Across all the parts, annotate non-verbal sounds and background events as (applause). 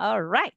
All right.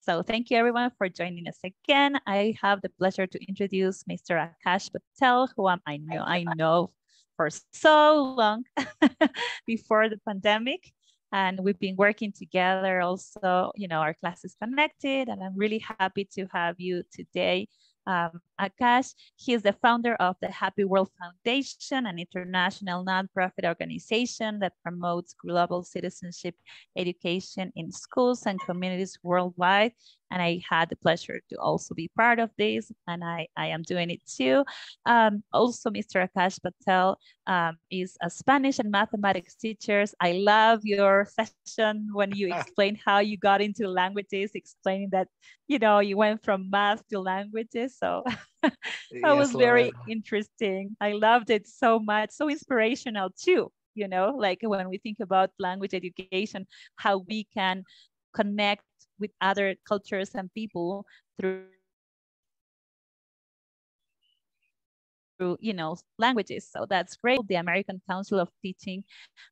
So thank you everyone for joining us again. I have the pleasure to introduce Mr. Akash Patel, who I know I know for so long (laughs) before the pandemic. And we've been working together also, you know, our class is connected and I'm really happy to have you today um, Akash. He is the founder of the Happy World Foundation, an international nonprofit organization that promotes global citizenship education in schools and communities worldwide and I had the pleasure to also be part of this, and I, I am doing it too. Um, also, Mr. Akash Patel um, is a Spanish and mathematics teacher. I love your session when you (laughs) explain how you got into languages, explaining that, you know, you went from math to languages. So (laughs) (laughs) that yes, was very interesting. I loved it so much, so inspirational too you know like when we think about language education how we can connect with other cultures and people through through you know languages. So that's great. The american council of teaching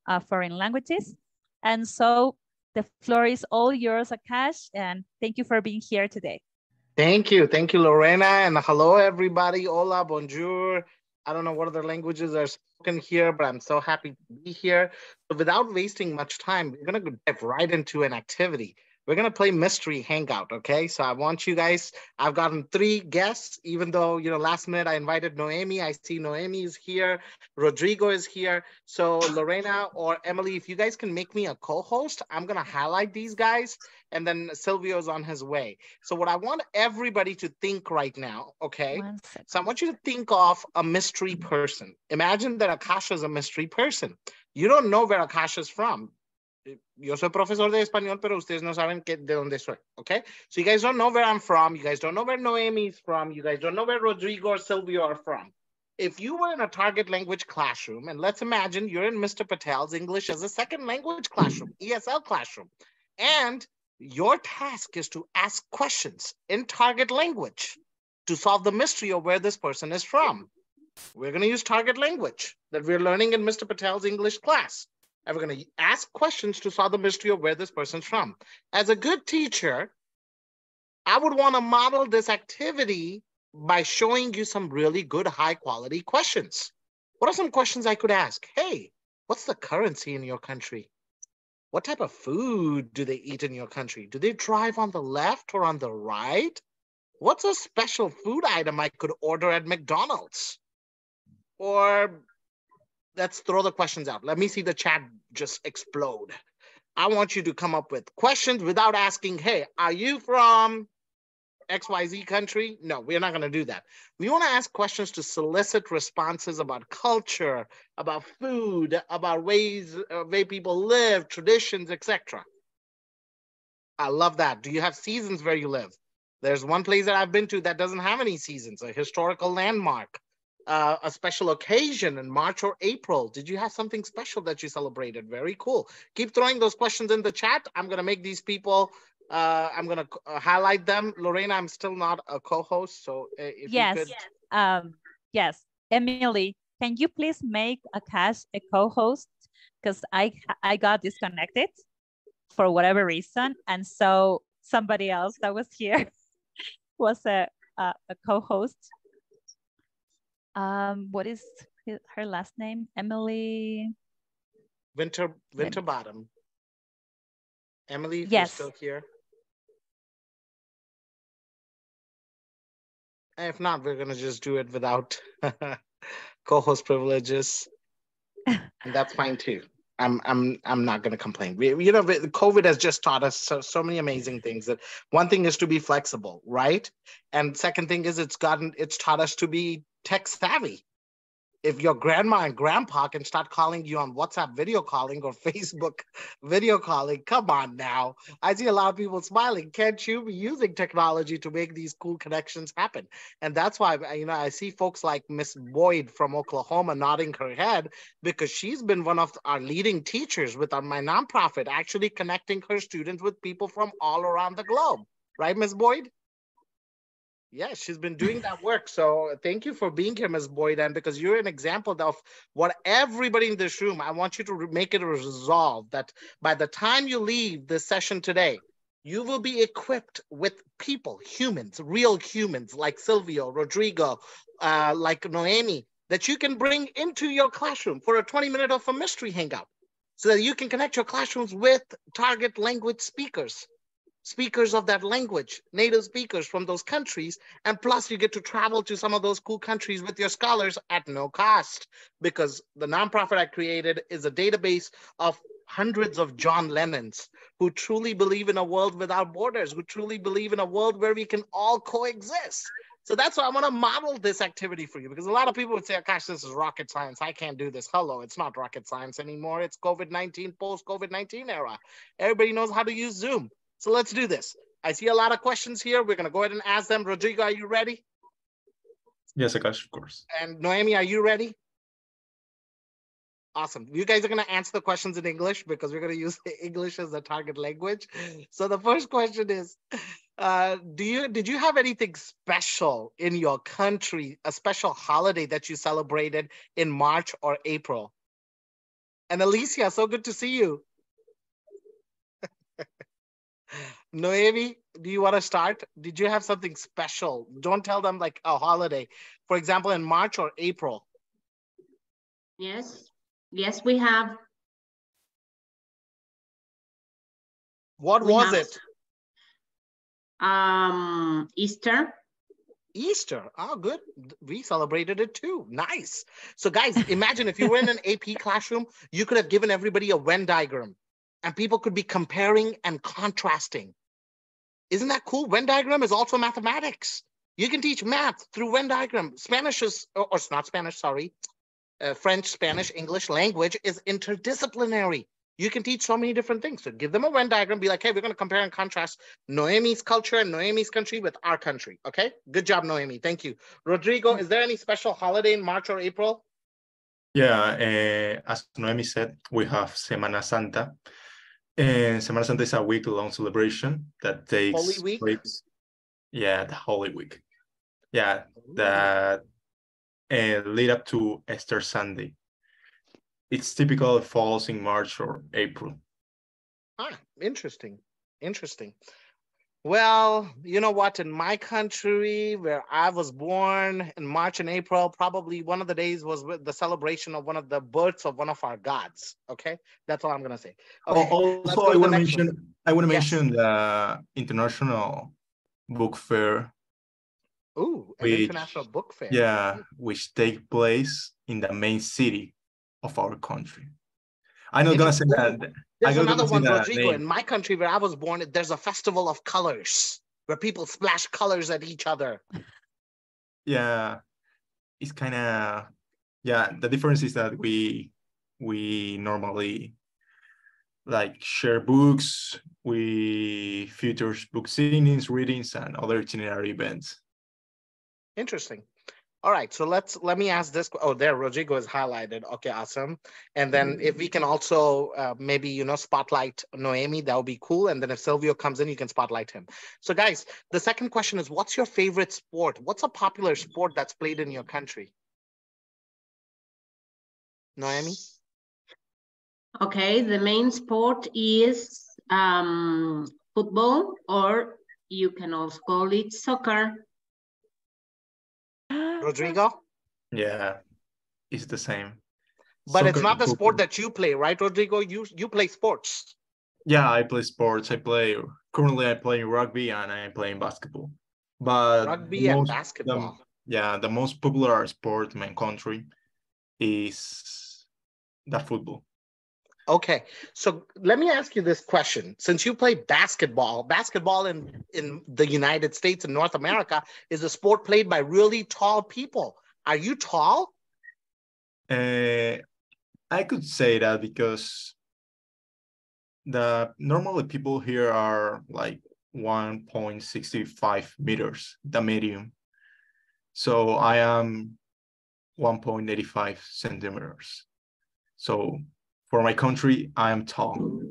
uh, foreign languages. And so the floor is all yours akash and thank you for being here today thank you. Thank you lorena. And hello everybody. Hola bonjour. I don't know what other languages are spoken here but i'm so happy to be here. So without wasting much time we're going to dive right into an activity we're going to play mystery hangout. Okay. So I want you guys, I've gotten three guests, even though, you know, last minute I invited Noemi. I see Noemi is here. Rodrigo is here. So Lorena or Emily, if you guys can make me a co-host, I'm going to highlight these guys and then Silvio's on his way. So what I want everybody to think right now, okay? So I want you to think of a mystery person. Imagine that Akasha is a mystery person. You don't know where Akasha is from Eh, yo soy profesor de español, pero ustedes no saben que, de dónde soy, okay? So you guys don't know where I'm from. You guys don't know where Noemi is from. You guys don't know where Rodrigo or Silvio are from. If you were in a target language classroom, and let's imagine you're in Mr. Patel's English as a second language classroom, mm. ESL classroom, and your task is to ask questions in target language to solve the mystery of where this person is from. We're going to use target language that we're learning in Mr. Patel's English class and we're going to ask questions to solve the mystery of where this person's from. As a good teacher, I would want to model this activity by showing you some really good high quality questions. What are some questions I could ask? Hey, what's the currency in your country? What type of food do they eat in your country? Do they drive on the left or on the right? What's a special food item I could order at McDonald's? Or let's throw the questions out. Let me see the chat just explode. I want you to come up with questions without asking, hey, are you from XYZ country? No, we're not going to do that. We want to ask questions to solicit responses about culture, about food, about ways, uh, way people live, traditions, etc. I love that. Do you have seasons where you live? There's one place that I've been to that doesn't have any seasons, a historical landmark uh, a special occasion in March or April? Did you have something special that you celebrated? Very cool. Keep throwing those questions in the chat. I'm going to make these people, uh, I'm going to uh, highlight them. Lorena, I'm still not a co-host. So uh, if yes. you could. Yes. Um, yes. Emily, can you please make Akash a co-host? Because I, I got disconnected for whatever reason. And so somebody else that was here (laughs) was a, a, a co-host um, what is her last name? Emily. Winter Winterbottom. Emily, yes. you're still here. If not, we're gonna just do it without (laughs) co-host privileges, (laughs) and that's fine too. I'm I'm I'm not going to complain. We, you know, COVID has just taught us so, so many amazing things. That one thing is to be flexible, right? And second thing is it's gotten it's taught us to be tech savvy if your grandma and grandpa can start calling you on WhatsApp video calling or (laughs) Facebook video calling, come on now. I see a lot of people smiling. Can't you be using technology to make these cool connections happen? And that's why, you know, I see folks like Miss Boyd from Oklahoma nodding her head because she's been one of our leading teachers with our, my nonprofit, actually connecting her students with people from all around the globe. Right, Miss Boyd? Yeah, she's been doing that work. So thank you for being here, Ms. Boyd. And because you're an example of what everybody in this room, I want you to make it a resolve that by the time you leave this session today, you will be equipped with people, humans, real humans like Silvio, Rodrigo, uh, like Noemi, that you can bring into your classroom for a 20 minute of a mystery hangout so that you can connect your classrooms with target language speakers speakers of that language, native speakers from those countries. And plus, you get to travel to some of those cool countries with your scholars at no cost because the nonprofit I created is a database of hundreds of John Lennons who truly believe in a world without borders, who truly believe in a world where we can all coexist. So that's why I want to model this activity for you because a lot of people would say, gosh, this is rocket science. I can't do this. Hello, it's not rocket science anymore. It's COVID 19, post COVID 19 era. Everybody knows how to use Zoom. So let's do this. I see a lot of questions here. We're going to go ahead and ask them. Rodrigo, are you ready? Yes, Akash, of course. And Noemi, are you ready? Awesome. You guys are going to answer the questions in English because we're going to use (laughs) English as the target language. So the first question is, uh, do you did you have anything special in your country, a special holiday that you celebrated in March or April? And Alicia, so good to see you. Noemi, do you want to start? Did you have something special? Don't tell them like a holiday. For example, in March or April. Yes, yes, we have. What we was have, it? Um, Easter. Easter. Oh, good. We celebrated it too. Nice. So, guys, imagine if you were in an AP classroom, you could have given everybody a Venn diagram and people could be comparing and contrasting. Isn't that cool? Venn diagram is also mathematics. You can teach math through Venn diagram. Spanish is, or, or not Spanish, sorry. Uh, French, Spanish, English language is interdisciplinary. You can teach so many different things. So give them a Venn diagram, be like, hey, we're going to compare and contrast Noemi's culture and Noemi's country with our country. Okay. Good job, Noemi. Thank you. Rodrigo, is there any special holiday in March or April? Yeah, uh, as Noemi said, we have Semana Santa. And Semana Santa is a week-long celebration that takes Holy Week? place. Yeah, the Holy Week. Yeah, that uh, lead up to Easter Sunday. It's typical it falls in March or April. Ah, interesting. Interesting. Well, you know what? In my country, where I was born in March and April, probably one of the days was with the celebration of one of the births of one of our gods. Okay, that's all I'm gonna say. Oh, okay, oh, let's also, I want to next one. mention I want to Yes. mention the International Book Fair. Ooh, an which- international book fair. Yeah, which take place in the main city of our country. I'm not gonna say that. There's another one, Rodrigo. In my country, where I was born, there's a festival of colors where people splash colors at each other. yeah it's kind of yeah the difference is that we we normally like share books we features book signings readings and other itinerary events Interesting. All right, so let's let me ask this. Oh, there, Rodrigo is highlighted. Okay, awesome. And then if we can also uh, maybe you know spotlight Noemi, that would be cool. And then if Silvio comes in, you can spotlight him. So, guys, the second question is, what's your favorite sport? What's a popular sport that's played in your country? Noemi. Okay, the main sport is um, football, or you can also call it soccer. (gasps) Rodrigo. yeah it's the same But it's not and the sport that you play, right, Rodrigo? You you play sports. yeah i play sports i play currently i play rugby and I play playing basketball but the Rugby and most- the- basketball. yeah the most popular sport in my country is the football Okay, so let me ask you this question. Since you play basketball, basketball in, in the United States and North America is a sport played by really tall people. Are you tall? Uh, I could say that because the normally people here are like 1.65 meters, the medium. So I am 1.85 centimeters. So for my country, I am tall.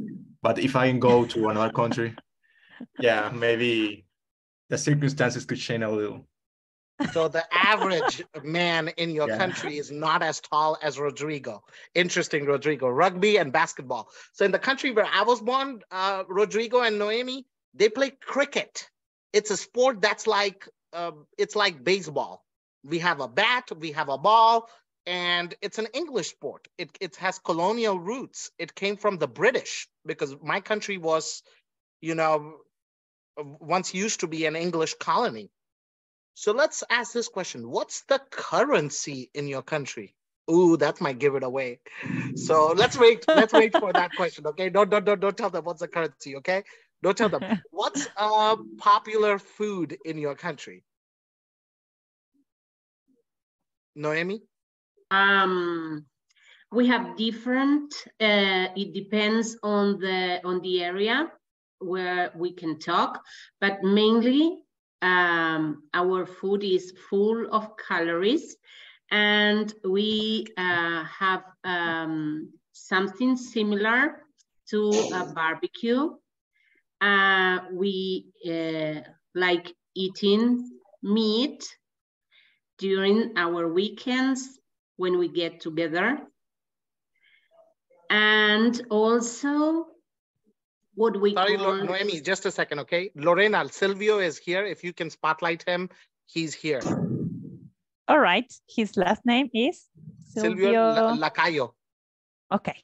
But if I can go to another country, (laughs) yeah, maybe the circumstances could change a little. So the average man in your Yeah. country is not as tall as Rodrigo. Interesting, Rodrigo. Rugby and basketball. So in the country where I was born, uh, Rodrigo and Noemi, They play cricket. It's a sport that's like uh, it's like baseball. We have a bat, we have a ball, and it's an English sport. It, it has colonial roots. It came from the British because my country was, you know, once used to be an English colony. So let's ask this question. What's the currency in your country? Ooh, that might give it away. So let's wait. let's wait for that (laughs) question. Okay. Don't, don't, don't, don't tell them what's the currency. Okay. Don't tell them. (laughs) What's a popular food in your country? Noemi? Um, we have different, uh, it depends on the, on the area where we can talk, but mainly um, our food is full of calories and we uh, have um, something similar to a barbecue. Uh, we uh, like eating meat during our weekends when we get together. And also what we Sorry, call... Noemi, just a second, okay? Lorena, Silvio is here. If you can spotlight him, he's here. All right. His last name is Silvio, Silvio Lacayo. Okay.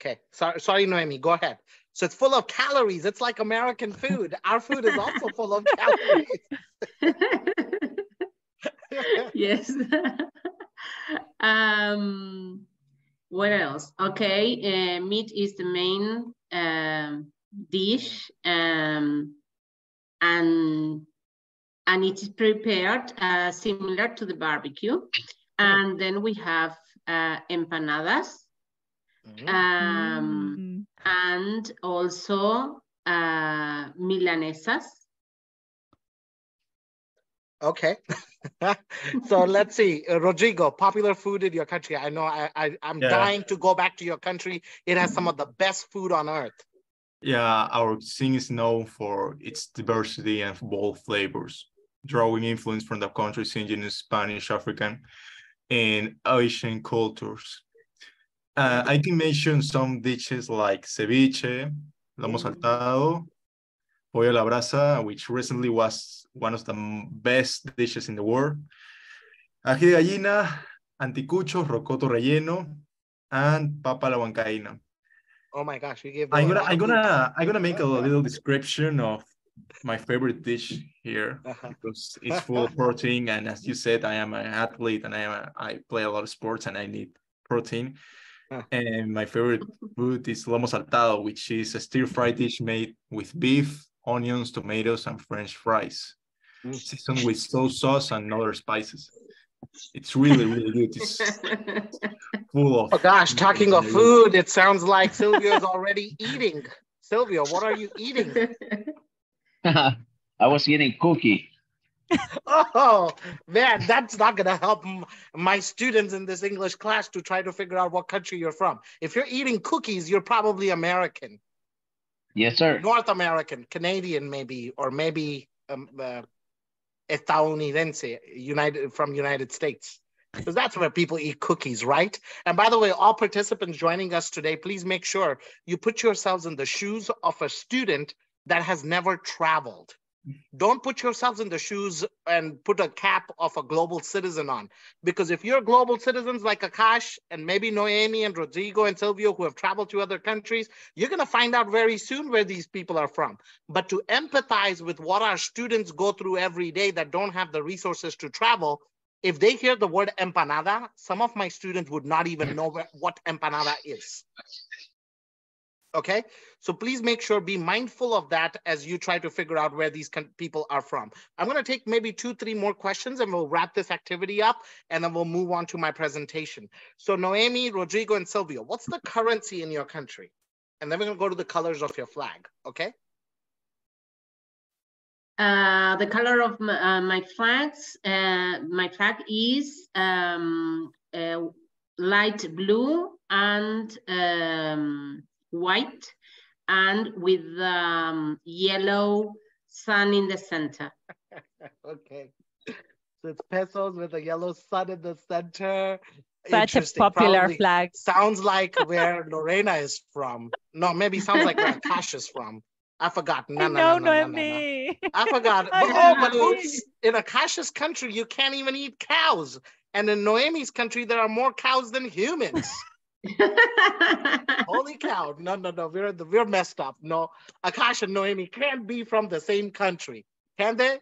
Okay. Sorry, sorry, Noemi. Go ahead. So it's full of calories. It's like American food. Our food is also full of (laughs) calories. (laughs) (laughs) yes. (laughs) um, what else? Okay, uh, meat is the main um, dish, um, and and it is prepared uh, similar to the barbecue. And then we have uh, empanadas, mm-hmm. um, mm. and also uh, milanesas. Okay. (laughs) (laughs) so let's see, uh, Rodrigo, popular food in your country. I know I, I am yeah. dying to go back to your country. It has some of the best food on earth. Yeah, our cuisine is known for its diversity and bold flavors, drawing influence from the country's indigenous Spanish, African, and Asian cultures. Uh, I can mention some dishes like ceviche, lomo saltado, pollo a la brasa, which recently was one of the best dishes in the world. Ají de gallina, anticucho, rocoto relleno, and papa la huancaína. Oh my gosh, you gave. I'm gonna, I'm gonna, I'm gonna make a little description of my favorite dish here uh -huh. because it's full of protein, and as you said, I am an athlete and I am, a, I play a lot of sports and I need protein. Uh. And my favorite food is lomo saltado, which is a stir-fried dish made with beef, onions, tomatoes, and French fries. Seasoned with soy sauce and other spices. It's really, really good. It's (laughs) full of. Oh gosh, talking of food, it sounds like Silvio's already eating. Silvio, what are you eating? (laughs) I was eating cookie. oh man, that's not gonna help my students in this English class to try to figure out what country you're from. If you're eating cookies, you're probably American. Yes, sir. North American, Canadian, maybe, or maybe um, uh, estadounidense, United from United States. Because that's where people eat cookies, right? And by the way, all participants joining us today, please make sure you put yourselves in the shoes of a student that has never traveled. Don't put yourselves in the shoes and put a cap of a global citizen on. Because if you're global citizens like Akash and maybe Noemi and Rodrigo and Silvio who have traveled to other countries, you're going to find out very soon where these people are from. But to empathize with what our students go through every day that don't have the resources to travel, if they hear the word empanada, some of my students would not even know what empanada is. Okay, so please make sure, be mindful of that as you try to figure out where these people are from. I'm gonna take maybe two, three more questions and we'll wrap this activity up and then we'll move on to my presentation. So Noemi, Rodrigo, and Silvio, what's the currency in your country? And then we're gonna go to the colors of your flag, okay? Uh, the color of my, uh, my flags, uh, my flag is um, uh, light blue and um, white and with um, yellow sun in the center. (laughs) okay. So it's pesos with a yellow sun in the center. Such a popular Probably flag. Sounds like (laughs) where Lorena is from. No, maybe sounds like where Akash is from. I forgot. No, no, know, no, no, no, no, no. Noemi. I forgot. (laughs) I oh, but oops, in Akasha's country, you can't even eat cows. And in Noemi's country, there are more cows than humans. Holy cow. No, no, no. We're the, we're messed up. No, Akash and Noemi can't be from the same country. Can they?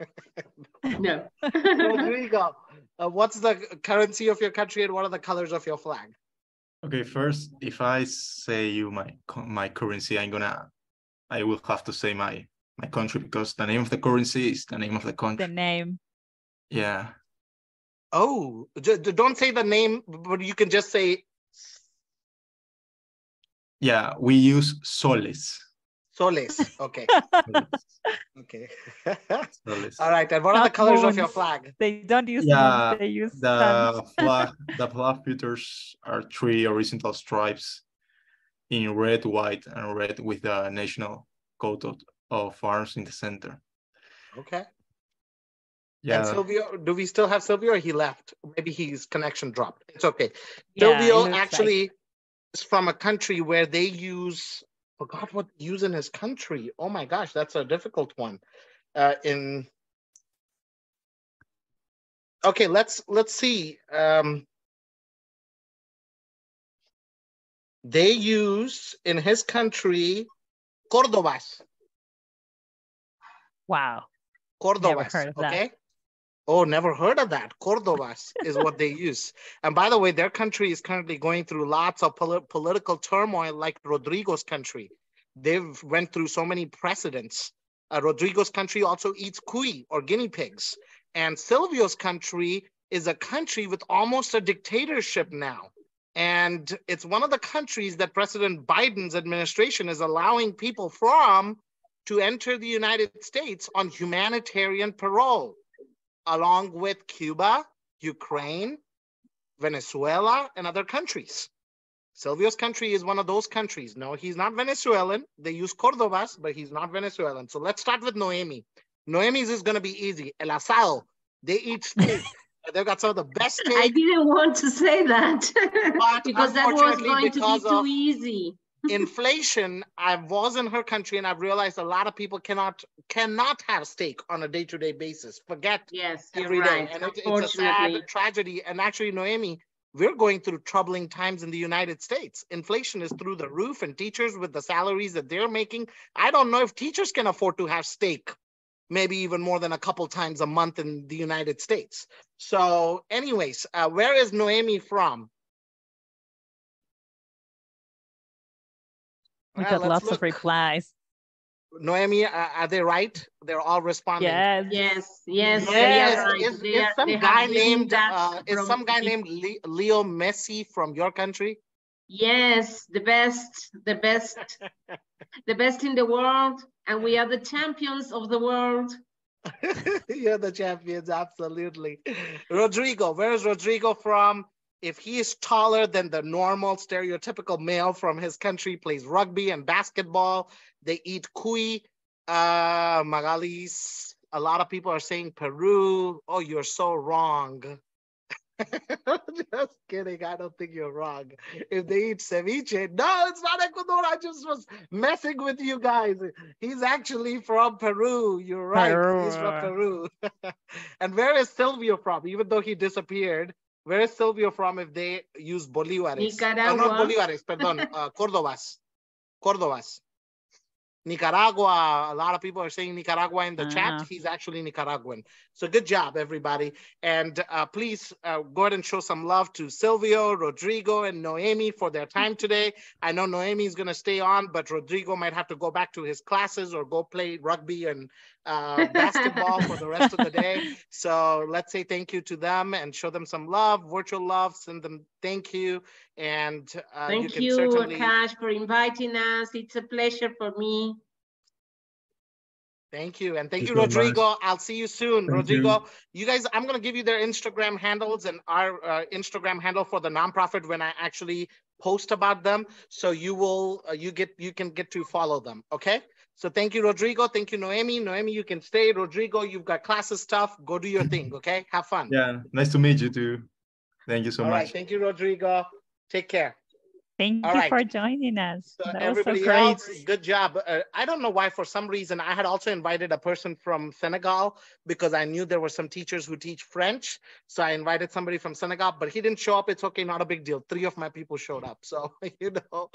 (laughs) no. Rodrigo, uh, what's the currency of your country and what are the colors of your flag? Okay, first, if I say you my my currency, I'm gonna, I will have to say my my country because the name of the currency is the name of the country. the name. Yeah. Oh, j- j- don't say the name, but you can just say Yeah, we use soles. soles. Okay. (laughs) Okay. soles. All right. And what are the Not colors of your flag? They don't use Yeah, moons, they use The flag, (laughs) the flag features are three horizontal stripes in red, white, and red with the national coat of, of arms in the center. Okay. And Yeah, Silvio, do we still have Silvio he left? Maybe his connection dropped. It's okay. Yeah, Silvio looks like- actually is from a country where they use forgot what they use in his country. Oh my gosh, that's a difficult one. Uh, in okay, let's let's see. Um, they use in his country Cordobas. Wow. Cordobas. okay. that. Oh, never heard of that. Cordobas is what they (laughs) use. And by the way, their country is currently going through lots of poli- political turmoil, like Rodrigo's country. They've went through so many precedents. Uh, Rodrigo's country also eats cuy or guinea pigs, and Silvio's country is a country with almost a dictatorship now. And it's one of the countries that President Biden's administration is allowing people from to enter the United States on humanitarian parole, along with Cuba, Ukraine, Venezuela, and other countries. Silvio's country is one of those countries. No, he's not Venezuelan. They use Cordobas, but he's not Venezuelan. So let's start with Noemi. Noemi's is going to be easy. El asado. They eat steak. (laughs) They've got some of the best I didn't want to say that (laughs) because that was going to be too of- easy. (laughs) inflation i was in her country and i've realized a lot of people cannot cannot have steak on a day-to-day basis. Forget Yes, every day right. and it, it's a sad tragedy. And actually noemi we're going through troubling times in the united states. Inflation is through the roof and teachers with the salaries that they're making. I don't know if teachers can afford to have steak maybe even more than a couple times a month in the united states. So anyways uh, where is noemi from We got let's lots of replies. Noemi, uh, are they right? They're all responding. Yes. yes, yes, they Yes. are right. Is, They is are- some they guy named uh, is some guy named Leo Messi from your country? Yes, the best, the best, (laughs) the best in the world, and we are the champions of the world. (laughs) You're the champions, absolutely. Rodrigo, where is Rodrigo from? If he is taller than the normal stereotypical male from his country, plays rugby and basketball, they eat cuy, uh, magalis. A lot of people are saying Peru. Oh, you're so wrong. (laughs) just kidding. I don't think you're wrong. If they eat ceviche, no, it's not Ecuador. I just was messing with you guys. He's actually from Peru. You're right. He's from Peru. (laughs) and where is Silvio from? Even though he disappeared, where is Silvio from if they use Bolivares? Uh, not Nicaragua. Bolivares, perdón, (laughs) uh, Cordobas. Cordobas. Nicaragua. A lot of people are saying Nicaragua in the Uh-huh. chat. He's actually Nicaraguan. So good job, everybody. And uh, please uh, go ahead and show some love to Silvio, Rodrigo, and Noemi for their time today. I know Noemi is going to stay on, but Rodrigo might have to go back to his classes or go play rugby and uh, basketball for the rest of the day. (laughs) So let's say thank you to them and show them some love, virtual love, send them thank you. And uh, Thank can you, certainly. Akash, for inviting us. It's a pleasure for me. Thank you. And thank Thank you, you very much. Rodrigo. I'll see you soon. Thank you. Rodrigo, you. guys, I'm going to give you their Instagram handles and our uh, Instagram handle for the nonprofit when I actually post about them. So you will, uh, you get, you can get to follow them. Okay. So thank you, Rodrigo. Thank you, Noemi. Noemi, you can stay. Rodrigo, you've got classes stuff. Go do your thing. Okay. Have fun. Yeah, nice to meet you too. Thank you so All much. right. Thank you, Rodrigo. Take care. Thank All you right. for joining us. So that was so everybody great. else, good job. Uh, I don't know why, for some reason, I had also invited a person from Senegal because I knew there were some teachers who teach French. So I invited somebody from Senegal, but he didn't show up. It's okay, not a big deal. Three of my people showed up. So, (laughs) you know,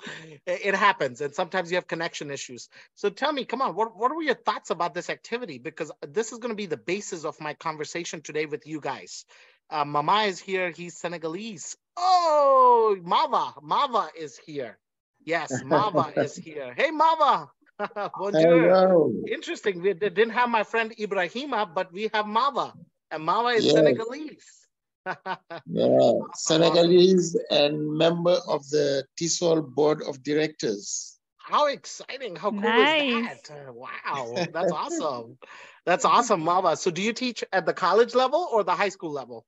it, it happens. And sometimes you have connection issues. So tell me, come on, what, what were your thoughts about this activity? Because this is going to be the basis of my conversation today with you guys. Uh, Mava is here. He's Senegalese. Oh, Mava. Mava is here. Yes, Mava (laughs) is here. Hey, Mava. (laughs) Bonjour. Hello. Interesting. We didn't have my friend Ibrahima, but we have Mava. And Mava is Yes. Senegalese. (laughs) Yeah, Senegalese and member of the TESOL Board of Directors. How exciting. How cool Nice. is that? Uh, Wow. That's awesome. That's awesome, Mava. So do you teach at the college level or the high school level?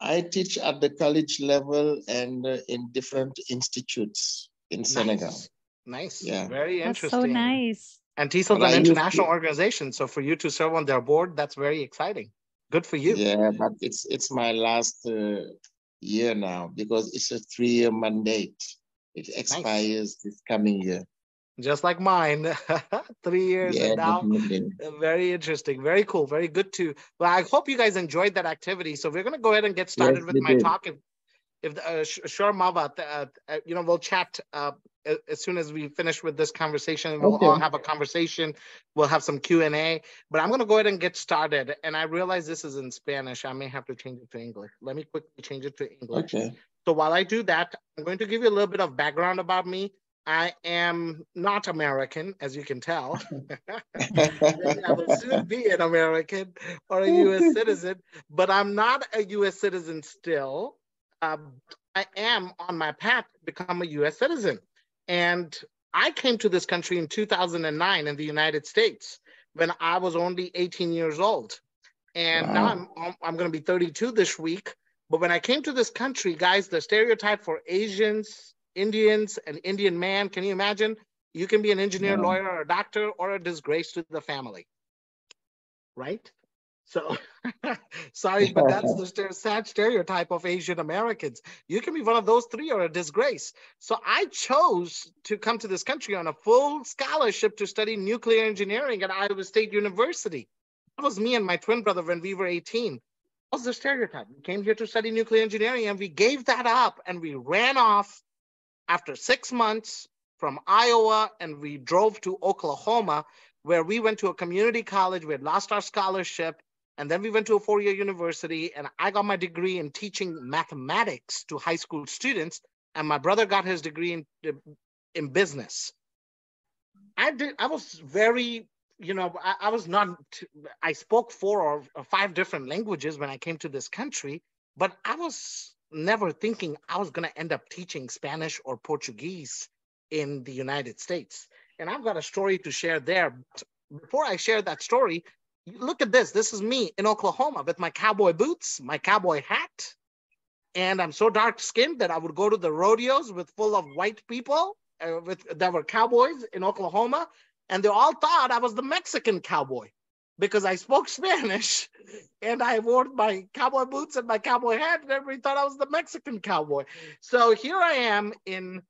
I teach at the college level and uh, in different institutes in Senegal. Nice. Nice. Yeah. Very That's interesting. so nice. And TESOL is Well, I an international to- organization. So for you to serve on their board, that's very exciting. Good for you. Yeah, but it's it's my last uh, year now because it's a three-year mandate. It expires this coming year. Just like mine. (laughs) Three years Yeah, and now definitely. Very interesting. Very cool. Very good too. Well, I hope you guys enjoyed that activity. So we're going to go ahead and get started Yes, with my did. talk. If, if uh, sure, Mava, uh, uh, you know, we'll chat uh, as soon as we finish with this conversation. We'll all have a conversation. We'll have some Q and A. But I'm going to go ahead and get started. And I realize this is in Spanish. I may have to change it to English. Let me quickly change it to English. Okay. So while I do that, I'm going to give you a little bit of background about me. I am not American, as you can tell. (laughs) I will soon be an American or a US (laughs) citizen, but I'm not a US citizen still. Um, I am on my path to become a US citizen. And I came to this country in 2009 in the United States when I was only 18 years old. And now I'm, I'm going to be 32 this week. But when I came to this country, guys, the stereotype for Asians, Indians, an Indian man, can you imagine? You can be an engineer, Yeah. lawyer, or a doctor, or a disgrace to the family. Right? So, (laughs) sorry, but that's the sad stereotype of Asian Americans. You can be one of those three or a disgrace. So, I chose to come to this country on a full scholarship to study nuclear engineering at Iowa State University. That was me and my twin brother when we were 18. That was the stereotype. We came here to study nuclear engineering and we gave that up and we ran off after six months from Iowa and we drove to Oklahoma, where we went to a community college. We had lost our scholarship. And then we went to a four year university and I got my degree in teaching mathematics to high school students. And my brother got his degree in, in business. I did, I was very, you know, I, I was not, I spoke four or five different languages when I came to this country, but I was never thinking I was going to end up teaching Spanish or Portuguese in the United States. And I've got a story to share there. Before I share that story, look at this. This is me in Oklahoma with my cowboy boots, my cowboy hat. And I'm so dark skinned that I would go to the rodeos with full of white people uh, with that were cowboys in Oklahoma. And they all thought I was the Mexican cowboy because I spoke Spanish and I wore my cowboy boots and my cowboy hat, and everybody thought I was the Mexican cowboy. So here I am in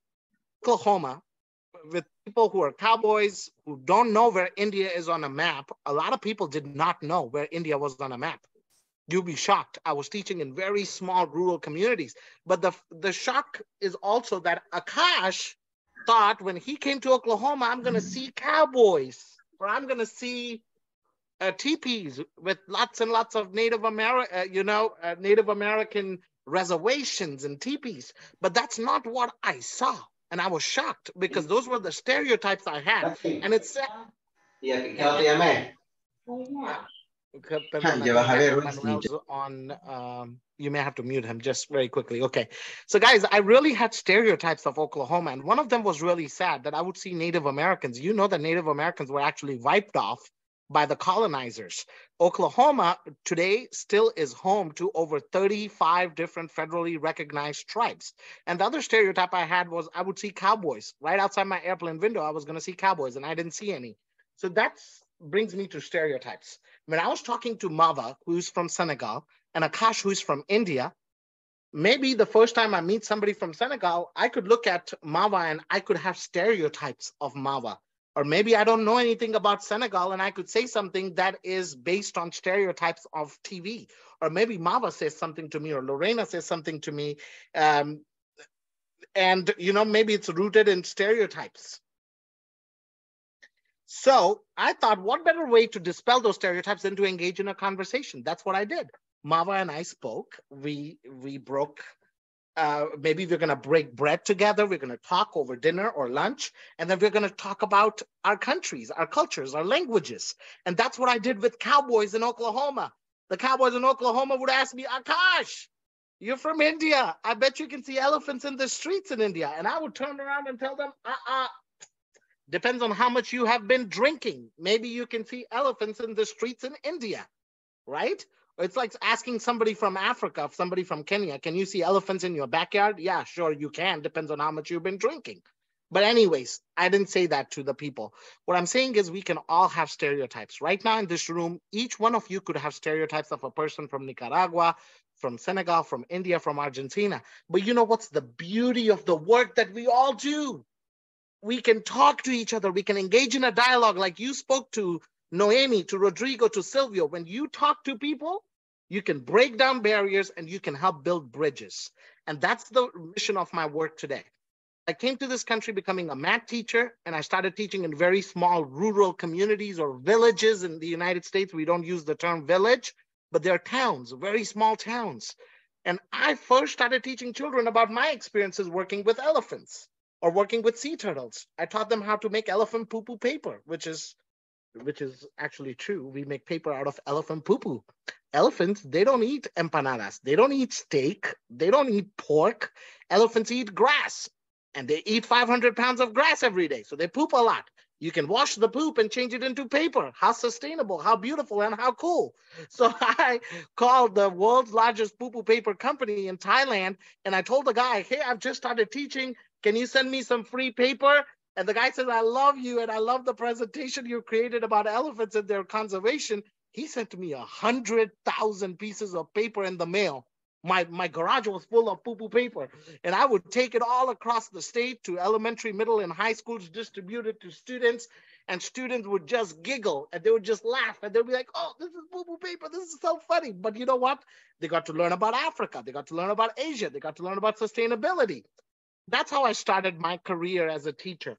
Oklahoma with people who are cowboys who don't know where India is on a map. A lot of people did not know where India was on a map. You'll be shocked. I was teaching in very small rural communities. But the, the shock is also that Akash thought when he came to Oklahoma, I'm going to see cowboys or I'm going to see uh, teepees with lots and lots of Native American, uh, you know, uh, Native American reservations and teepees. But that's not what I saw. And I was shocked because those were the stereotypes I had. And it's sad. ¿Y a qué hora te llamé? Okay, perdona, Ya vas a ver, Manuel's on, um, you may have to mute him just very quickly. Okay. So, guys, I really had stereotypes of Oklahoma, and one of them was really sad that I would see Native Americans. You know that Native Americans were actually wiped off by the colonizers. Oklahoma today still is home to over 35 different federally recognized tribes. And the other stereotype I had was I would see cowboys right outside my airplane window. I was going to see cowboys, and I didn't see any. So that brings me to stereotypes. When I was talking to Mava, who's from Senegal, and Akash, who's from India, maybe the first time I meet somebody from Senegal, I could look at Mawa and I could have stereotypes of Mawa. Or maybe I don't know anything about Senegal and I could say something that is based on stereotypes of TV. Or maybe Mava says something to me or Lorena says something to me. Um, and, you know, maybe it's rooted in stereotypes. So I thought, what better way to dispel those stereotypes than to engage in a conversation? That's what I did. Mava and I spoke. We we broke. Uh, maybe we're gonna break bread together. We're gonna talk over dinner or lunch, and then we're gonna talk about our countries, our cultures, our languages. And that's what I did with cowboys in Oklahoma. The cowboys in Oklahoma would ask me, Akash, you're from India. I bet you can see elephants in the streets in India. And I would turn around and tell them, uh-uh, depends on how much you have been drinking. Maybe you can see elephants in the streets in India, right? It's like asking somebody from Africa, somebody from Kenya, can you see elephants in your backyard? Yeah, sure, you can. Depends on how much you've been drinking. But, anyways, I didn't say that to the people. What I'm saying is we can all have stereotypes. Right now in this room, each one of you could have stereotypes of a person from Nicaragua, from Senegal, from India, from Argentina. But you know what's the beauty of the work that we all do? We can talk to each other, we can engage in a dialogue like you spoke to Noemi, to Rodrigo, to Silvio. When you talk to people, you can break down barriers and you can help build bridges. And that's the mission of my work today. I came to this country becoming a math teacher, and I started teaching in very small rural communities or villages in the United States. We don't use the term village, but they're towns, very small towns. And I first started teaching children about my experiences working with elephants or working with sea turtles. I taught them how to make elephant poo poo paper, which is which is actually true. We make paper out of elephant poo poo. Elephants, they don't eat empanadas. They don't eat steak. They don't eat pork. Elephants eat grass and they eat 500 pounds of grass every day. So they poop a lot. You can wash the poop and change it into paper. How sustainable, how beautiful, and how cool. (laughs) So I called the world's largest poo poo paper company in Thailand and I told the guy, hey, I've just started teaching. Can you send me some free paper? And the guy says, I love you and I love the presentation you created about elephants and their conservation. He sent me a hundred thousand pieces of paper in the mail. My, my garage was full of poo-poo paper. And I would take it all across the state to elementary, middle, and high schools, distribute it to students. And students would just giggle and they would just laugh and they'd be like, oh, this is poo-poo paper. This is so funny. But you know what? They got to learn about Africa. They got to learn about Asia. They got to learn about sustainability. That's how I started my career as a teacher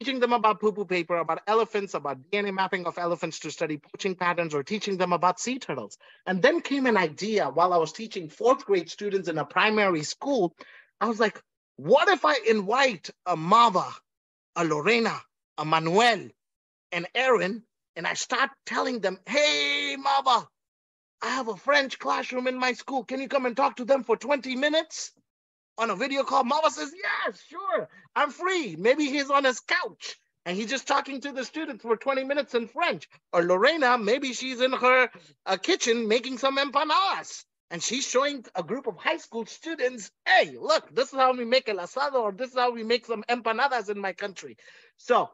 teaching them about poo-poo paper, about elephants, about DNA mapping of elephants to study poaching patterns, or teaching them about sea turtles. And then came an idea while I was teaching fourth grade students in a primary school. I was like, what if I invite a Mava, a Lorena, a Manuel, and Aaron, and I start telling them, hey, Mava, I have a French classroom in my school. Can you come and talk to them for 20 minutes? On a video call, Mava says, yes, sure, I'm free. Maybe he's on his couch and he's just talking to the students for 20 minutes in French. Or Lorena, maybe she's in her uh, kitchen making some empanadas and she's showing a group of high school students, hey, look, this is how we make el asado or this is how we make some empanadas in my country. So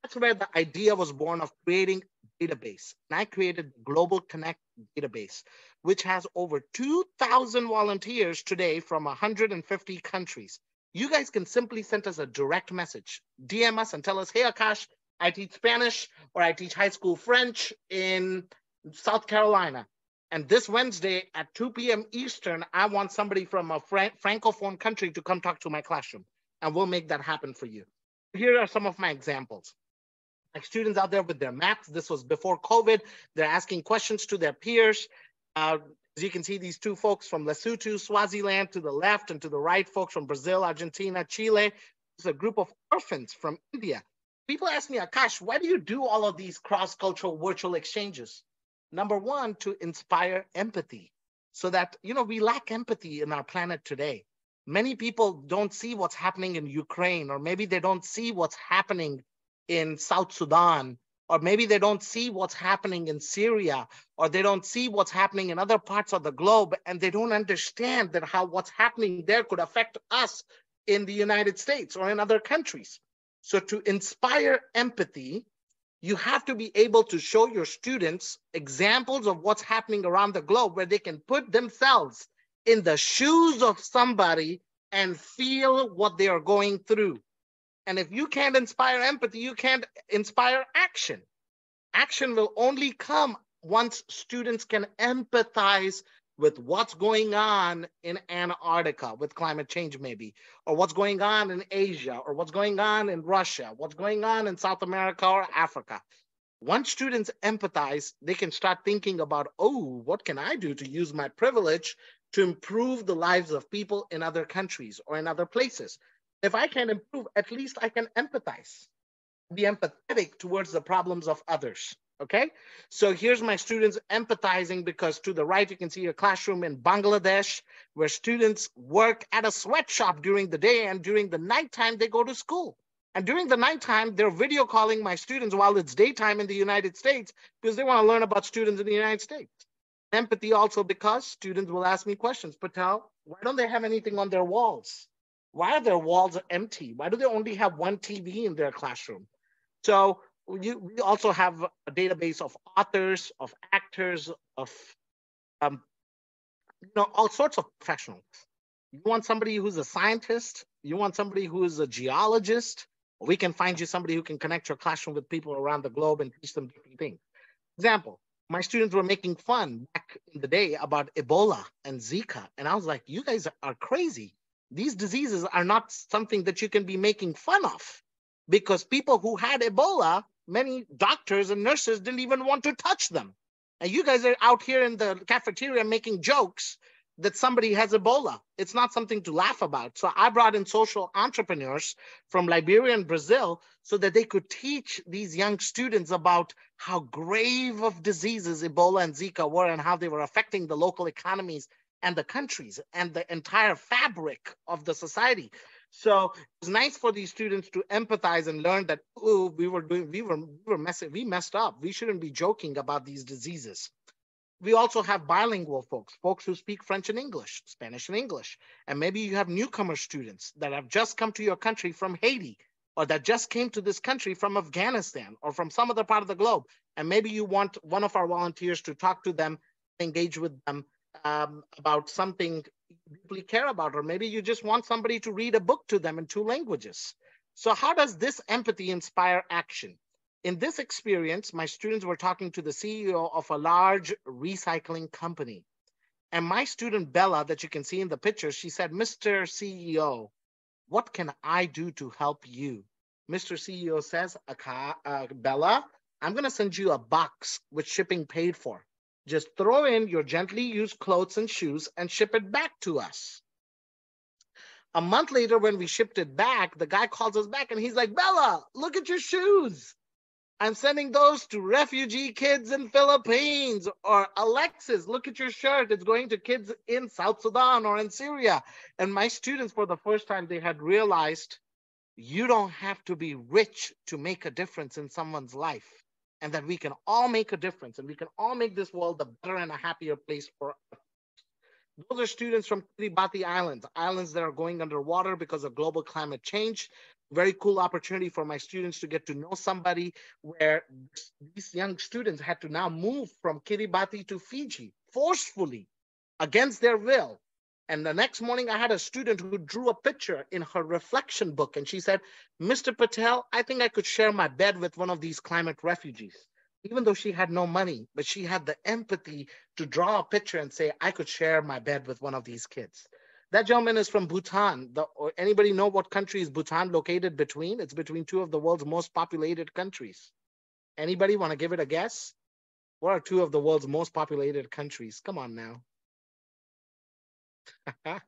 that's where the idea was born of creating database. And I created Global Connect database, which has over 2,000 volunteers today from 150 countries. You guys can simply send us a direct message, DM us and tell us, hey, Akash, I teach Spanish or I teach high school French in South Carolina. And this Wednesday at 2 p.m. Eastern, I want somebody from a Franc Francophone country to come talk to my classroom. And we'll make that happen for you. Here are some of my examples like students out there with their maps. This was before COVID. They're asking questions to their peers. Uh, as you can see, these two folks from Lesotho, Swaziland to the left, and to the right, folks from Brazil, Argentina, Chile. It's a group of orphans from India. People ask me, Akash, why do you do all of these cross-cultural virtual exchanges? Number one, to inspire empathy so that, you know, we lack empathy in our planet today. Many people don't see what's happening in Ukraine, or maybe they don't see what's happening in South Sudan, or maybe they don't see what's happening in Syria, or they don't see what's happening in other parts of the globe, and they don't understand that how what's happening there could affect us in the United States or in other countries. So to inspire empathy, you have to be able to show your students examples of what's happening around the globe where they can put themselves in the shoes of somebody and feel what they are going through. And if you can't inspire empathy, you can't inspire action. Action will only come once students can empathize with what's going on in Antarctica with climate change, maybe, or what's going on in Asia, or what's going on in Russia, what's going on in South America or Africa. Once students empathize, they can start thinking about, oh, what can I do to use my privilege to improve the lives of people in other countries or in other places? If I can improve, at least I can empathize, be empathetic towards the problems of others. Okay, so here's my students empathizing because to the right, you can see a classroom in Bangladesh where students work at a sweatshop during the day and during the nighttime, they go to school. And during the nighttime, they're video calling my students while it's daytime in the United States because they want to learn about students in the United States. Empathy also because students will ask me questions. Patel, why don't they have anything on their walls? Why are their walls empty? Why do they only have one TV in their classroom? So we, we also have a database of authors, of actors, of um, you know, all sorts of professionals. You want somebody who's a scientist, you want somebody who is a geologist, we can find you somebody who can connect your classroom with people around the globe and teach them different things. Example, my students were making fun back in the day about Ebola and Zika. And I was like, you guys are crazy. These diseases are not something that you can be making fun of because people who had Ebola many doctors and nurses didn't even want to touch them. And you guys are out here in the cafeteria making jokes that somebody has Ebola. It's not something to laugh about. So I brought in social entrepreneurs from Liberia and Brazil so that they could teach these young students about how grave of diseases Ebola and Zika were and how they were affecting the local economies and the countries and the entire fabric of the society. So it's nice for these students to empathize and learn that oh, we were doing, we were, we were messing, we messed up. We shouldn't be joking about these diseases. We also have bilingual folks, folks who speak French and English, Spanish and English. And maybe you have newcomer students that have just come to your country from Haiti or that just came to this country from Afghanistan or from some other part of the globe. And maybe you want one of our volunteers to talk to them, engage with them um, about something you deeply care about, or maybe you just want somebody to read a book to them in two languages. So how does this empathy inspire action? In this experience, my students were talking to the CEO of a large recycling company. And my student Bella, that you can see in the picture, she said, Mr. CEO, what can I do to help you? Mr. CEO says, uh, Bella, I'm going to send you a box with shipping paid for. Just throw in your gently used clothes and shoes and ship it back to us. A month later, when we shipped it back, the guy calls us back and he's like, Bella, look at your shoes. I'm sending those to refugee kids in Philippines. Or Alexis, look at your shirt. It's going to kids in South Sudan or in Syria. And my students, for the first time, they had realized you don't have to be rich to make a difference in someone's life and that we can all make a difference and we can all make this world a better and a happier place for. Those are students from Kiribati Islands, islands that are going underwater because of global climate change. Very cool opportunity for my students to get to know somebody where these young students had to now move from Kiribati to Fiji forcefully against their will and the next morning, I had a student who drew a picture in her reflection book. And she said, Mr. Patel, I think I could share my bed with one of these climate refugees. Even though she had no money, but she had the empathy to draw a picture and say, I could share my bed with one of these kids. That gentleman is from Bhutan. The, anybody know what country is Bhutan located between? It's between two of the world's most populated countries. Anybody want to give it a guess? What are two of the world's most populated countries? Come on now. (laughs)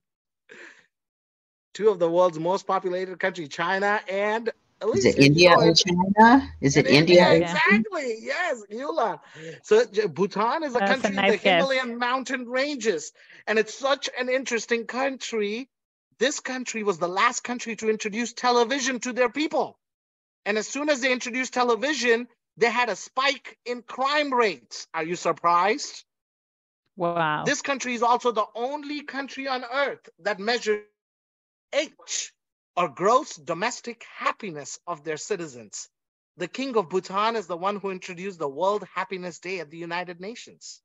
Two of the world's most populated countries, China and is it India or China? Is it India? India? Exactly. Yes, Eula. So Bhutan is a That's country a nice in the Himalayan guess. mountain ranges, and it's such an interesting country. This country was the last country to introduce television to their people, and as soon as they introduced television, they had a spike in crime rates. Are you surprised? Wow. This country is also the only country on earth that measures H or gross domestic happiness of their citizens. The king of Bhutan is the one who introduced the World Happiness Day at the United Nations.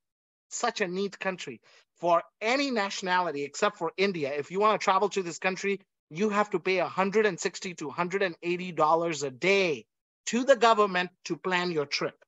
such a neat country. For any nationality except for India, if you want to travel to this country, you have to pay 160 to 180 dollars a day to the government to plan your trip.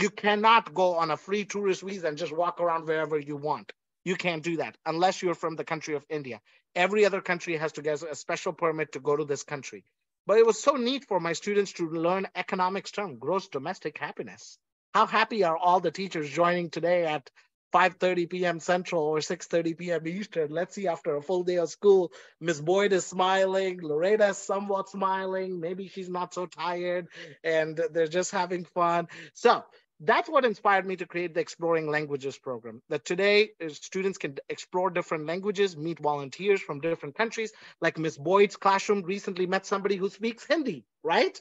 You cannot go on a free tourist visa and just walk around wherever you want. You can't do that unless you're from the country of India. Every other country has to get a special permit to go to this country. But it was so neat for my students to learn economics term, gross domestic happiness. How happy are all the teachers joining today at 5.30 p.m. Central or 6.30 p.m. Eastern. Let's see, after a full day of school, Miss Boyd is smiling, Loretta is somewhat smiling, maybe she's not so tired, and they're just having fun. So that's what inspired me to create the Exploring Languages program. That today uh, students can explore different languages, meet volunteers from different countries. Like Miss Boyd's classroom recently met somebody who speaks Hindi, right?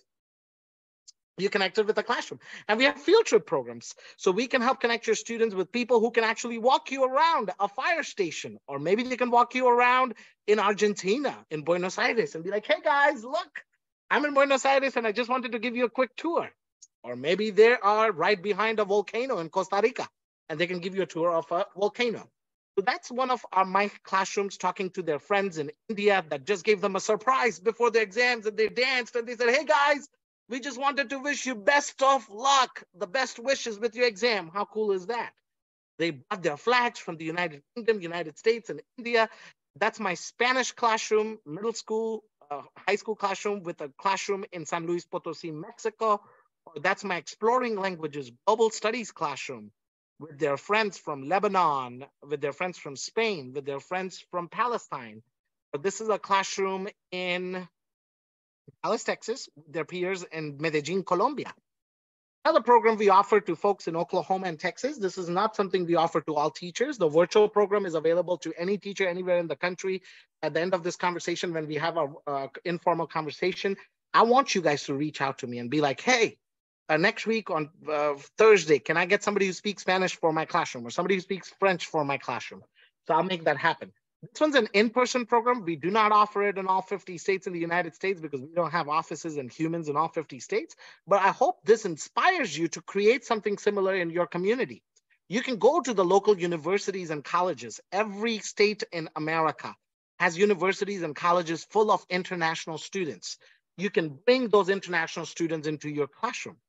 you connected with the classroom. And we have field trip programs. So we can help connect your students with people who can actually walk you around a fire station, or maybe they can walk you around in Argentina, in Buenos Aires, and be like, hey guys, look, I'm in Buenos Aires and I just wanted to give you a quick tour. Or maybe they are right behind a volcano in Costa Rica and they can give you a tour of a volcano. So that's one of our my classrooms talking to their friends in India that just gave them a surprise before the exams and they danced and they said, hey guys, we just wanted to wish you best of luck, the best wishes with your exam. How cool is that? They brought their flags from the United Kingdom, United States, and India. That's my Spanish classroom, middle school, uh, high school classroom with a classroom in San Luis Potosi, Mexico. Or that's my exploring languages, global studies classroom with their friends from Lebanon, with their friends from Spain, with their friends from Palestine. But this is a classroom in Dallas, Texas, their peers in Medellin, Colombia. Another program we offer to folks in Oklahoma and Texas. This is not something we offer to all teachers. The virtual program is available to any teacher anywhere in the country. At the end of this conversation, when we have our uh, informal conversation, I want you guys to reach out to me and be like, hey, uh, next week on uh, Thursday, can I get somebody who speaks Spanish for my classroom or somebody who speaks French for my classroom? So I'll make that happen. This one's an in-person program. We do not offer it in all 50 states in the United States because we don't have offices and humans in all 50 states. But I hope this inspires you to create something similar in your community. You can go to the local universities and colleges. Every state in America has universities and colleges full of international students. You can bring those international students into your classrooms.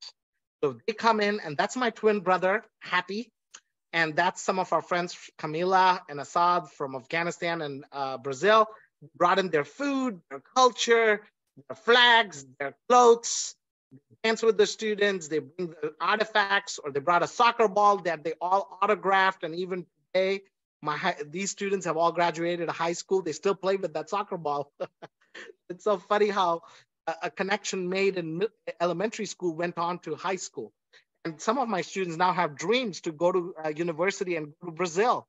So they come in, and that's my twin brother, Happy. And that's some of our friends, Camila and Assad from Afghanistan and uh, Brazil, brought in their food, their culture, their flags, their clothes, dance with the students, they bring the artifacts, or they brought a soccer ball that they all autographed. And even today, my these students have all graduated high school. They still play with that soccer ball. (laughs) it's so funny how a, connection made in elementary school went on to high school and some of my students now have dreams to go to uh, university and go to Brazil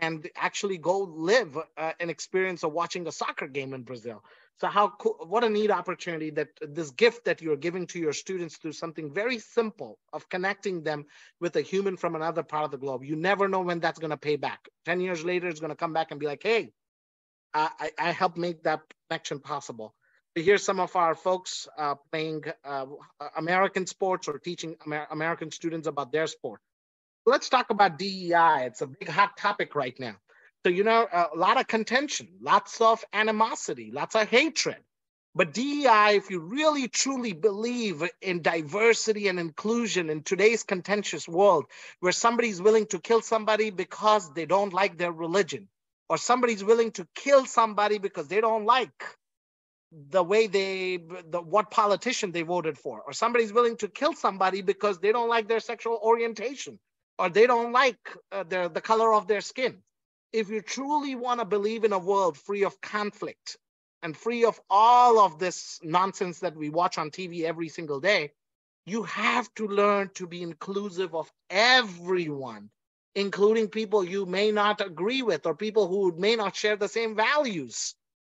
and actually go live uh, an experience of watching a soccer game in Brazil. So how what a neat opportunity that this gift that you're giving to your students through something very simple of connecting them with a human from another part of the globe. You never know when that's going to pay back. 10 years later, it's going to come back and be like, hey, I, I helped make that connection possible hear some of our folks uh, playing uh, American sports or teaching Amer American students about their sport. Let's talk about DEI. It's a big hot topic right now. So, you know, a lot of contention, lots of animosity, lots of hatred. But DEI, if you really truly believe in diversity and inclusion in today's contentious world, where somebody's willing to kill somebody because they don't like their religion, or somebody's willing to kill somebody because they don't like the way they the what politician they voted for. Or somebody's willing to kill somebody because they don't like their sexual orientation. Or they don't like uh, their the color of their skin. If you truly want to believe in a world free of conflict and free of all of this nonsense that we watch on TV every single day you have to learn to be inclusive of everyone including people you may not agree with or people who may not share the same values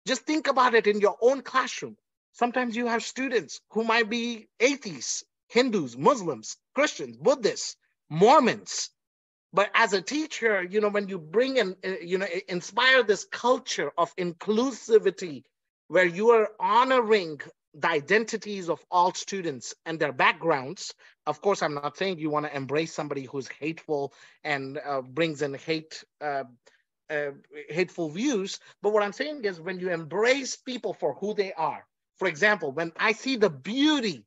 just think about it in your own classroom. Sometimes you have students who might be atheists, Hindus, Muslims, Christians, Buddhists, Mormons. But as a teacher, you know, when you bring in, uh, you know, inspire this culture of inclusivity where you are honoring the identities of all students and their backgrounds. Of course, I'm not saying you want to embrace somebody who's hateful and uh, brings in hate, uh, uh, hateful views. But what I'm saying is when you embrace people for who they are, for example, when I see the beauty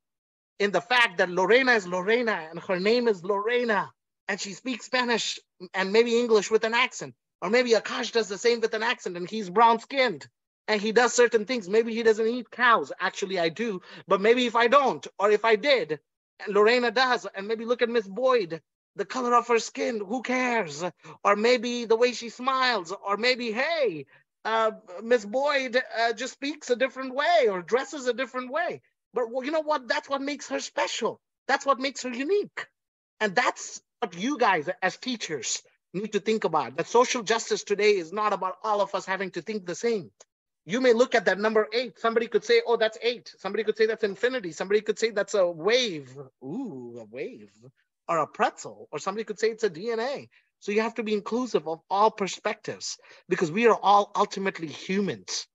in the fact that Lorena is Lorena and her name is Lorena and she speaks Spanish and maybe English with an accent, or maybe Akash does the same with an accent and he's brown skinned and he does certain things. Maybe he doesn't eat cows. Actually, I do. But maybe if I don't, or if I did, and Lorena does, and maybe look at Miss Boyd, the color of her skin, who cares? Or maybe the way she smiles, or maybe, hey, uh, Miss Boyd uh, just speaks a different way or dresses a different way. But well, you know what? That's what makes her special. That's what makes her unique. And that's what you guys as teachers need to think about. That social justice today is not about all of us having to think the same you may look at that number eight. Somebody could say, oh, that's eight. Somebody could say that's infinity. Somebody could say that's a wave. Ooh, a wave. Or a pretzel. Or somebody could say it's a DNA. So you have to be inclusive of all perspectives because we are all ultimately humans.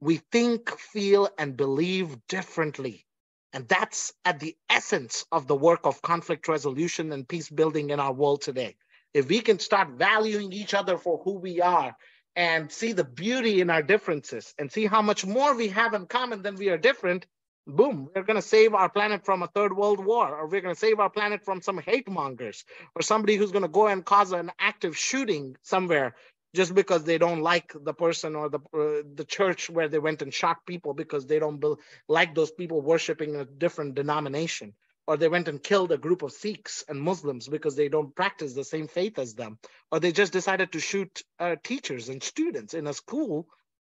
We think, feel, and believe differently. And that's at the essence of the work of conflict resolution and peace building in our world today. If we can start valuing each other for who we are and see the beauty in our differences and see how much more we have in common than we are different, boom, we're going to save our planet from a third world war, or we're going to save our planet from some hate mongers, or somebody who's going to go and cause an active shooting somewhere just because they don't like the person or the uh, the church where they went and shot people because they don't be, like those people worshiping a different denomination or they went and killed a group of Sikhs and Muslims because they don't practice the same faith as them, or they just decided to shoot uh, teachers and students in a school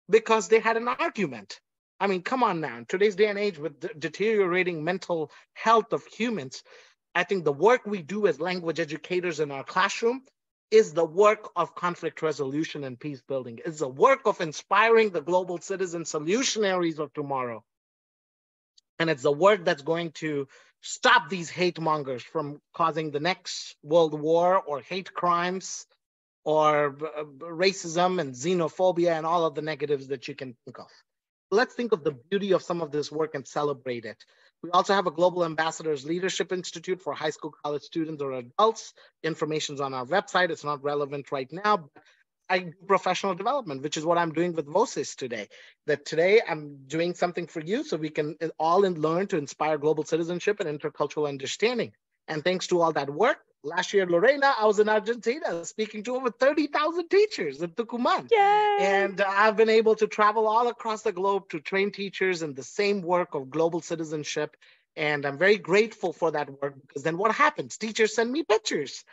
because they had an argument. I mean, come on now. In today's day and age, with the deteriorating mental health of humans, I think the work we do as language educators in our classroom is the work of conflict resolution and peace building. It's the work of inspiring the global citizen solutionaries of tomorrow. And it's the work that's going to stop these hate mongers from causing the next world war or hate crimes or racism and xenophobia and all of the negatives that you can think of. Let's think of the beauty of some of this work and celebrate it. We also have a Global Ambassadors Leadership Institute for high school, college students, or adults. Information's on our website. It's not relevant right now, but I do professional development, which is what I'm doing with Voces today. That today I'm doing something for you so we can all learn to inspire global citizenship and intercultural understanding. And thanks to all that work, last year, Lorena, I was in Argentina speaking to over 30,000 teachers in Tucumán. Yay! And I've been able to travel all across the globe to train teachers in the same work of global citizenship. And I'm very grateful for that work because then what happens? Teachers send me pictures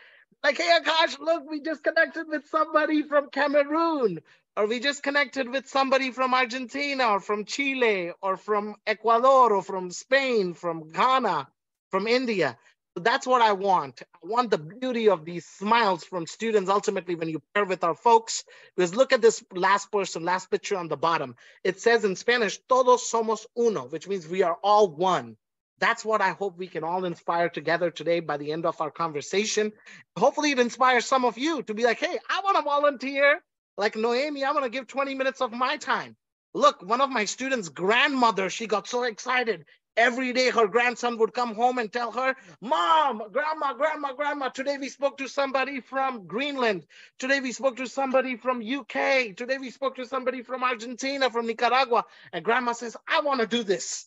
like, hey, Akash, look, we just connected with somebody from Cameroon, or we just connected with somebody from Argentina, or from Chile, or from Ecuador, or from Spain, from Ghana, from India. So that's what I want. I want the beauty of these smiles from students ultimately when you pair with our folks. Because look at this last person, last picture on the bottom. It says in Spanish, todos somos uno, which means we are all one. That's what I hope we can all inspire together today by the end of our conversation. Hopefully, it inspires some of you to be like, hey, I want to volunteer. Like Noemi, I want to give 20 minutes of my time. Look, one of my students' grandmother, she got so excited. Every day, her grandson would come home and tell her, Mom, Grandma, Grandma, Grandma, today we spoke to somebody from Greenland. Today we spoke to somebody from UK. Today we spoke to somebody from Argentina, from Nicaragua. And Grandma says, I want to do this.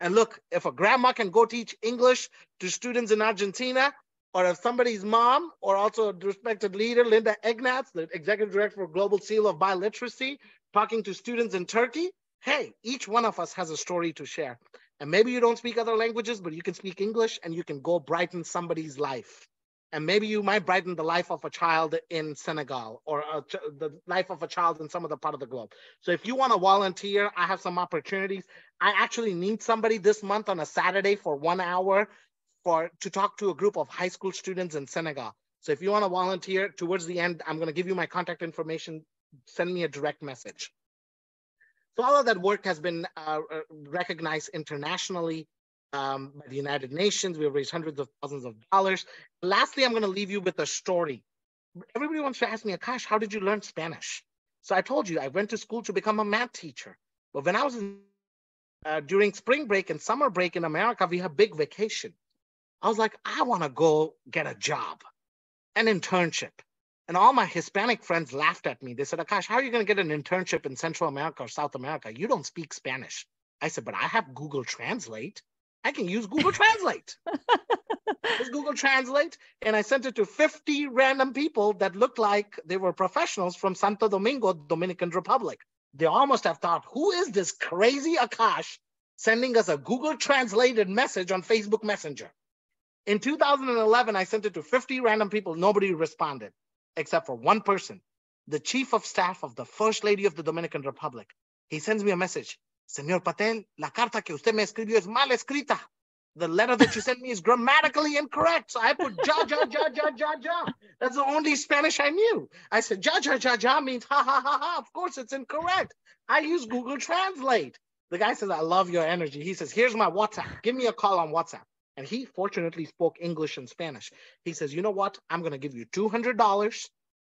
And look, if a grandma can go teach English to students in Argentina, or if somebody's mom, or also a respected leader, Linda Egnatz, the executive director for Global Seal of Biliteracy, talking to students in Turkey, hey, each one of us has a story to share. And maybe you don't speak other languages, but you can speak English and you can go brighten somebody's life and maybe you might brighten the life of a child in Senegal or a, the life of a child in some other part of the globe. So if you want to volunteer, I have some opportunities. I actually need somebody this month on a Saturday for one hour for to talk to a group of high school students in Senegal. So if you want to volunteer towards the end, I'm going to give you my contact information. Send me a direct message. So all of that work has been uh, uh recognized internationally um, by the United Nations. We've raised hundreds of thousands of dollars. Lastly, I'm going to leave you with a story. Everybody wants to ask me, Akash, how did you learn Spanish? So I told you I went to school to become a math teacher. But when I was in uh, during spring break and summer break in America, we have big vacation. I was like, I want to go get a job, an internship. And all my Hispanic friends laughed at me. They said, Akash, how are you going to get an internship in Central America or South America? You don't speak Spanish. I said, but I have Google Translate. I can use Google Translate. (laughs) Use Google Translate. And I sent it to 50 random people that looked like they were professionals from Santo Domingo, Dominican Republic. They almost have thought, who is this crazy Akash sending us a Google translated message on Facebook Messenger? In 2011, I sent it to 50 random people. Nobody responded except for one person, the chief of staff of the First Lady of the Dominican Republic. He sends me a message. Señor Patel, la carta que usted me escribió es mal escrita. The letter that you sent me is grammatically incorrect. So I put ja, ja, ja, ja, ja, ja. That's the only Spanish I knew. I said ja, ja, ja, ja means ha, ha, ha, ha. Of course, it's incorrect. I use Google Translate. The guy says, I love your energy. He says, here's my WhatsApp. Give me a call on WhatsApp. And he fortunately spoke English and Spanish. He says, you know what? I'm going to give you $200,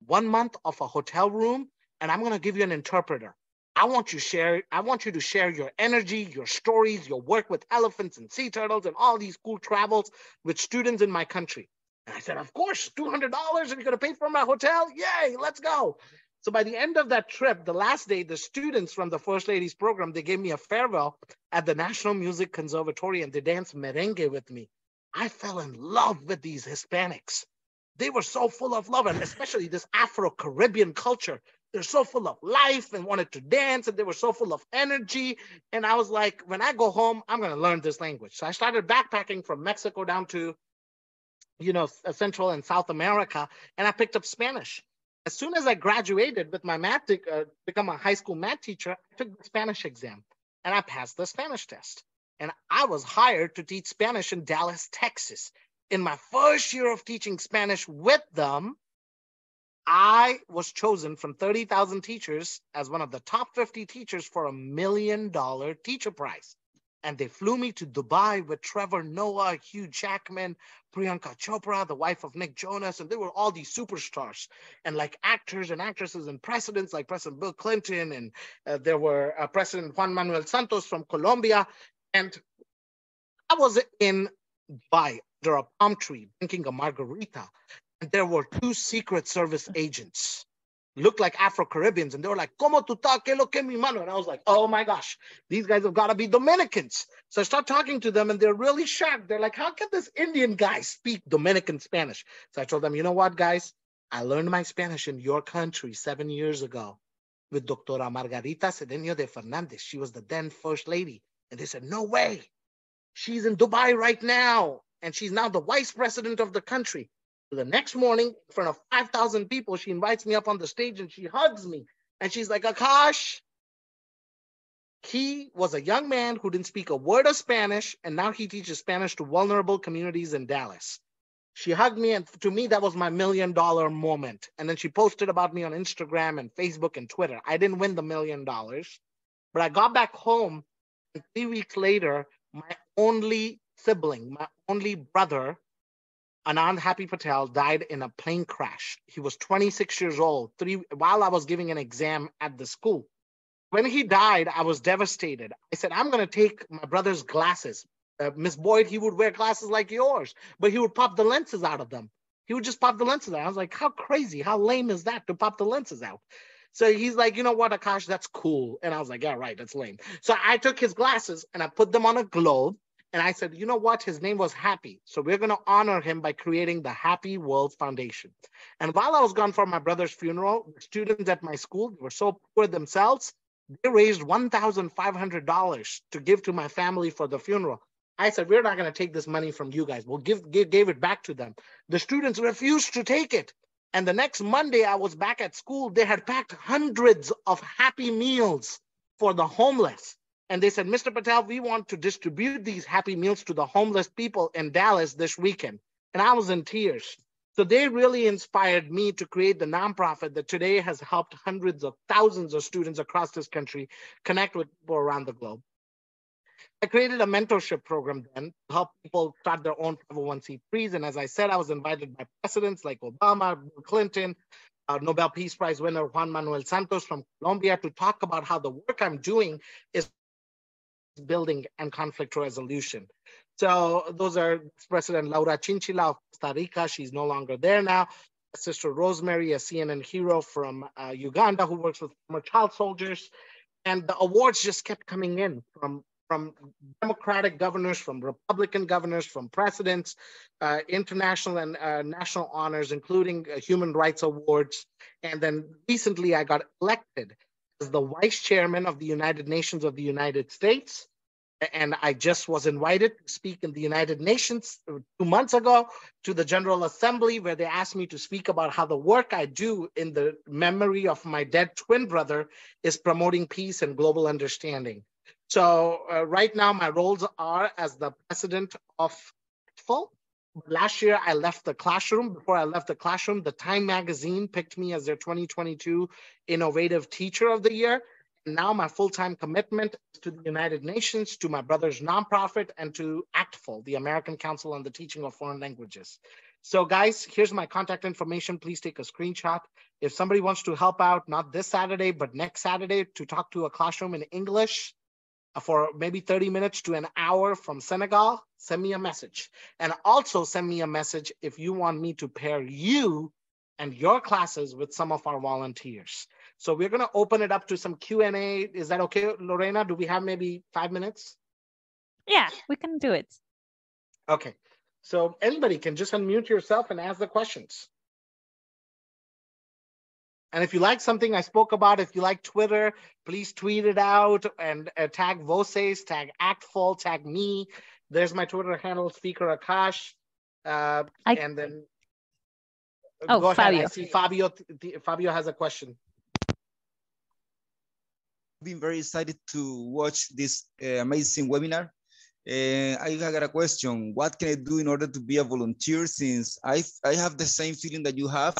one month of a hotel room, and I'm going to give you an interpreter. I want you share. I want you to share your energy, your stories, your work with elephants and sea turtles, and all these cool travels with students in my country. And I said, of course, two hundred dollars, and you're gonna pay for my hotel. Yay, let's go! So by the end of that trip, the last day, the students from the First Ladies program they gave me a farewell at the National Music Conservatory, and they danced merengue with me. I fell in love with these Hispanics. They were so full of love, and especially this Afro Caribbean culture they're so full of life and wanted to dance and they were so full of energy. And I was like, when I go home, I'm going to learn this language. So I started backpacking from Mexico down to, you know, Central and South America, and I picked up Spanish. As soon as I graduated with my math, uh, become a high school math teacher, I took the Spanish exam and I passed the Spanish test. And I was hired to teach Spanish in Dallas, Texas. In my first year of teaching Spanish with them, I was chosen from 30,000 teachers as one of the top 50 teachers for a million dollar teacher prize. And they flew me to Dubai with Trevor Noah, Hugh Jackman, Priyanka Chopra, the wife of Nick Jonas, and there were all these superstars and like actors and actresses and presidents like President Bill Clinton, and uh, there were uh, President Juan Manuel Santos from Colombia. And I was in Dubai under a palm tree drinking a margarita and there were two Secret Service agents, looked like Afro Caribbeans, and they were like, "Como tu ta? Que lo que mi mano?" And I was like, "Oh my gosh, these guys have got to be Dominicans." So I start talking to them, and they're really shocked. They're like, "How can this Indian guy speak Dominican Spanish?" So I told them, "You know what, guys? I learned my Spanish in your country seven years ago with Doctora Margarita Cedeño de Fernandez. She was the then first lady." And they said, "No way." She's in Dubai right now, and she's now the vice president of the country. The next morning, in front of 5,000 people, she invites me up on the stage and she hugs me. And she's like, Akash, he was a young man who didn't speak a word of Spanish, and now he teaches Spanish to vulnerable communities in Dallas. She hugged me, and to me, that was my million dollar moment. And then she posted about me on Instagram and Facebook and Twitter. I didn't win the million dollars, but I got back home, and three weeks later, my only sibling, my only brother, Anand Happy Patel died in a plane crash. He was 26 years old, three while I was giving an exam at the school. When he died, I was devastated. I said, I'm going to take my brother's glasses. Uh, Miss Boyd, he would wear glasses like yours, but he would pop the lenses out of them. He would just pop the lenses out. I was like, how crazy, how lame is that to pop the lenses out? So he's like, you know what, Akash, that's cool. And I was like, yeah, right, that's lame. So I took his glasses and I put them on a globe and I said, you know what? His name was Happy. So we're going to honor him by creating the Happy World Foundation. And while I was gone for my brother's funeral, the students at my school were so poor themselves, they raised $1,500 to give to my family for the funeral. I said, we're not going to take this money from you guys. We'll give, give, gave it back to them. The students refused to take it. And the next Monday, I was back at school. They had packed hundreds of happy meals for the homeless. And they said, Mr. Patel, we want to distribute these happy meals to the homeless people in Dallas this weekend. And I was in tears. So they really inspired me to create the nonprofit that today has helped hundreds of thousands of students across this country connect with people around the globe. I created a mentorship program then to help people start their own 501c3s. And as I said, I was invited by presidents like Obama, Bill Clinton, uh, Nobel Peace Prize winner Juan Manuel Santos from Colombia to talk about how the work I'm doing is building and conflict resolution. So those are President Laura Chinchilla of Costa Rica. She's no longer there now. Sister Rosemary, a CNN hero from uh, Uganda who works with former child soldiers. And the awards just kept coming in from, from Democratic governors, from Republican governors, from presidents, uh, international and uh, national honors, including uh, human rights awards. And then recently I got elected as the vice chairman of the United Nations of the United States and I just was invited to speak in the United Nations two months ago to the General Assembly, where they asked me to speak about how the work I do in the memory of my dead twin brother is promoting peace and global understanding. So uh, right now, my roles are as the president of FUL. Last year, I left the classroom. Before I left the classroom, the Time magazine picked me as their 2022 Innovative Teacher of the Year. And Now my full-time commitment to the United Nations, to my brother's nonprofit, and to ACTFL, the American Council on the Teaching of Foreign Languages. So guys, here's my contact information. Please take a screenshot. If somebody wants to help out, not this Saturday, but next Saturday to talk to a classroom in English for maybe 30 minutes to an hour from Senegal, send me a message. And also send me a message if you want me to pair you and your classes with some of our volunteers. So we're going to open it up to some Q&A. Is that okay, Lorena? Do we have maybe five minutes? Yeah, we can do it. Okay. So anybody can just unmute yourself and ask the questions. And if you like something I spoke about, if you like Twitter, please tweet it out and uh, tag Voces, tag ACTFL, tag me. There's my Twitter handle, Speaker Akash. Uh, I... And then oh, go Fabio. ahead. I see Fabio. Fabio has a question I've been very excited to watch this uh, amazing webinar. Uh, I got a question. What can I do in order to be a volunteer since I, I have the same feeling that you have.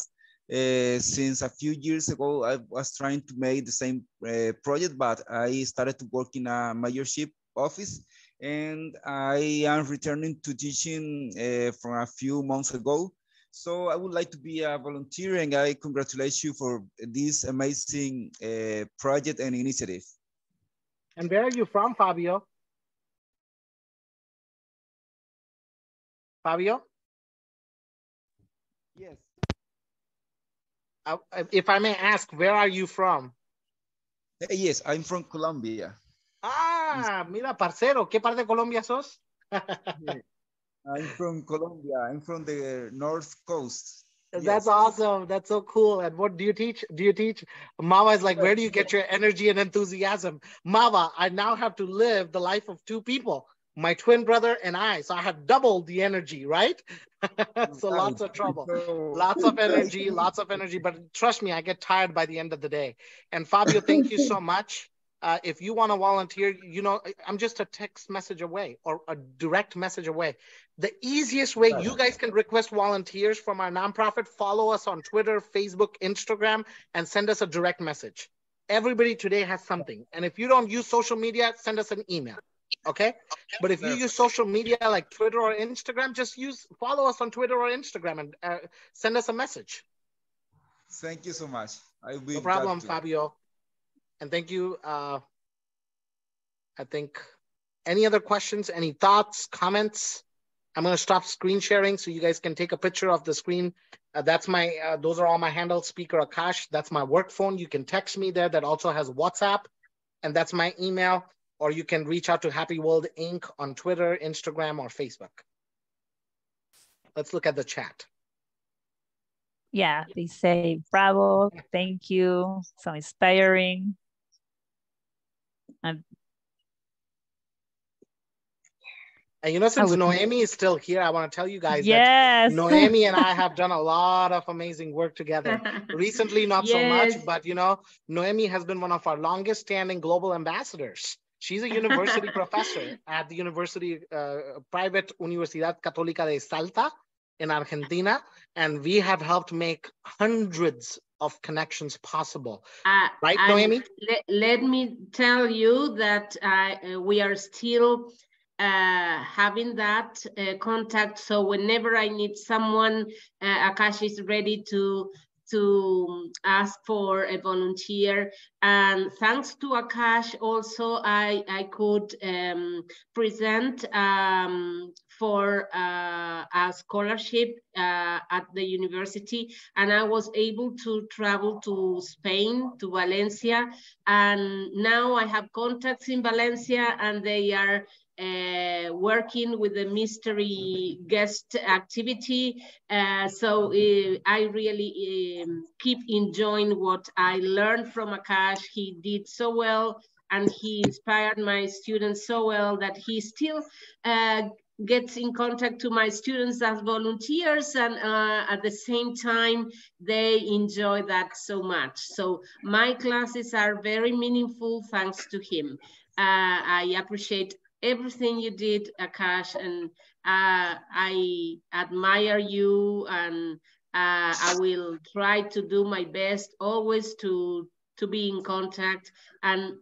Uh, since a few years ago, I was trying to make the same uh, project, but I started to work in a mayorship office and I am returning to teaching uh, from a few months ago. So I would like to be a volunteer and I congratulate you for this amazing uh, project and initiative. And where are you from, Fabio? Fabio? Yes. Uh, if I may ask, where are you from? Uh, yes, I'm from Colombia. Ah, mira, parcero, ¿qué parte de Colombia sos? I'm from Colombia. I'm from the North Coast. That's yes. awesome. That's so cool. And what do you teach? Do you teach? Mava is like, where do you get your energy and enthusiasm? Mava, I now have to live the life of two people, my twin brother and I. So I have doubled the energy, right? (laughs) so lots of trouble, lots of (laughs) energy, lots of energy. But trust me, I get tired by the end of the day. And Fabio, thank you so (laughs) much. Uh, if you want to volunteer, you know, I'm just a text message away or a direct message away. The easiest way you guys can request volunteers from our nonprofit, follow us on Twitter, Facebook, Instagram, and send us a direct message. Everybody today has something. And if you don't use social media, send us an email. Okay. But if you use social media like Twitter or Instagram, just use follow us on Twitter or Instagram and uh, send us a message. Thank you so much. I will be no problem, Fabio. And thank you. Uh, I think any other questions, any thoughts, comments? I'm going to stop screen sharing so you guys can take a picture of the screen. Uh, that's my, uh, those are all my handles, Speaker Akash. That's my work phone. You can text me there. That also has WhatsApp. And that's my email. Or you can reach out to Happy World Inc. on Twitter, Instagram, or Facebook. Let's look at the chat. Yeah, they say, bravo, thank you, so inspiring. And and you know, since Noemi is still here, I want to tell you guys yes. that Noemi and I (laughs) have done a lot of amazing work together. Recently, not yes. so much, but you know, Noemi has been one of our longest standing global ambassadors. She's a university professor at the University, uh, private Universidad Católica de Salta in Argentina, and we have helped make hundreds of connections possible. Uh, right, Noemi? Let, let, me tell you that uh, we are still uh, having that uh, contact. So whenever I need someone, uh, Akash is ready to to ask for a volunteer. And thanks to Akash also, I, I could um, present um, for uh, a scholarship uh, at the university. And I was able to travel to Spain, to Valencia. And now I have contacts in Valencia and they are uh, working with the mystery guest activity. Uh, so uh, I really um, keep enjoying what I learned from Akash. He did so well and he inspired my students so well that he still uh, gets in contact to my students as volunteers and uh, at the same time they enjoy that so much so my classes are very meaningful thanks to him uh, i appreciate everything you did, Akash, and uh, I admire you, and uh, I will try to do my best always to to be in contact and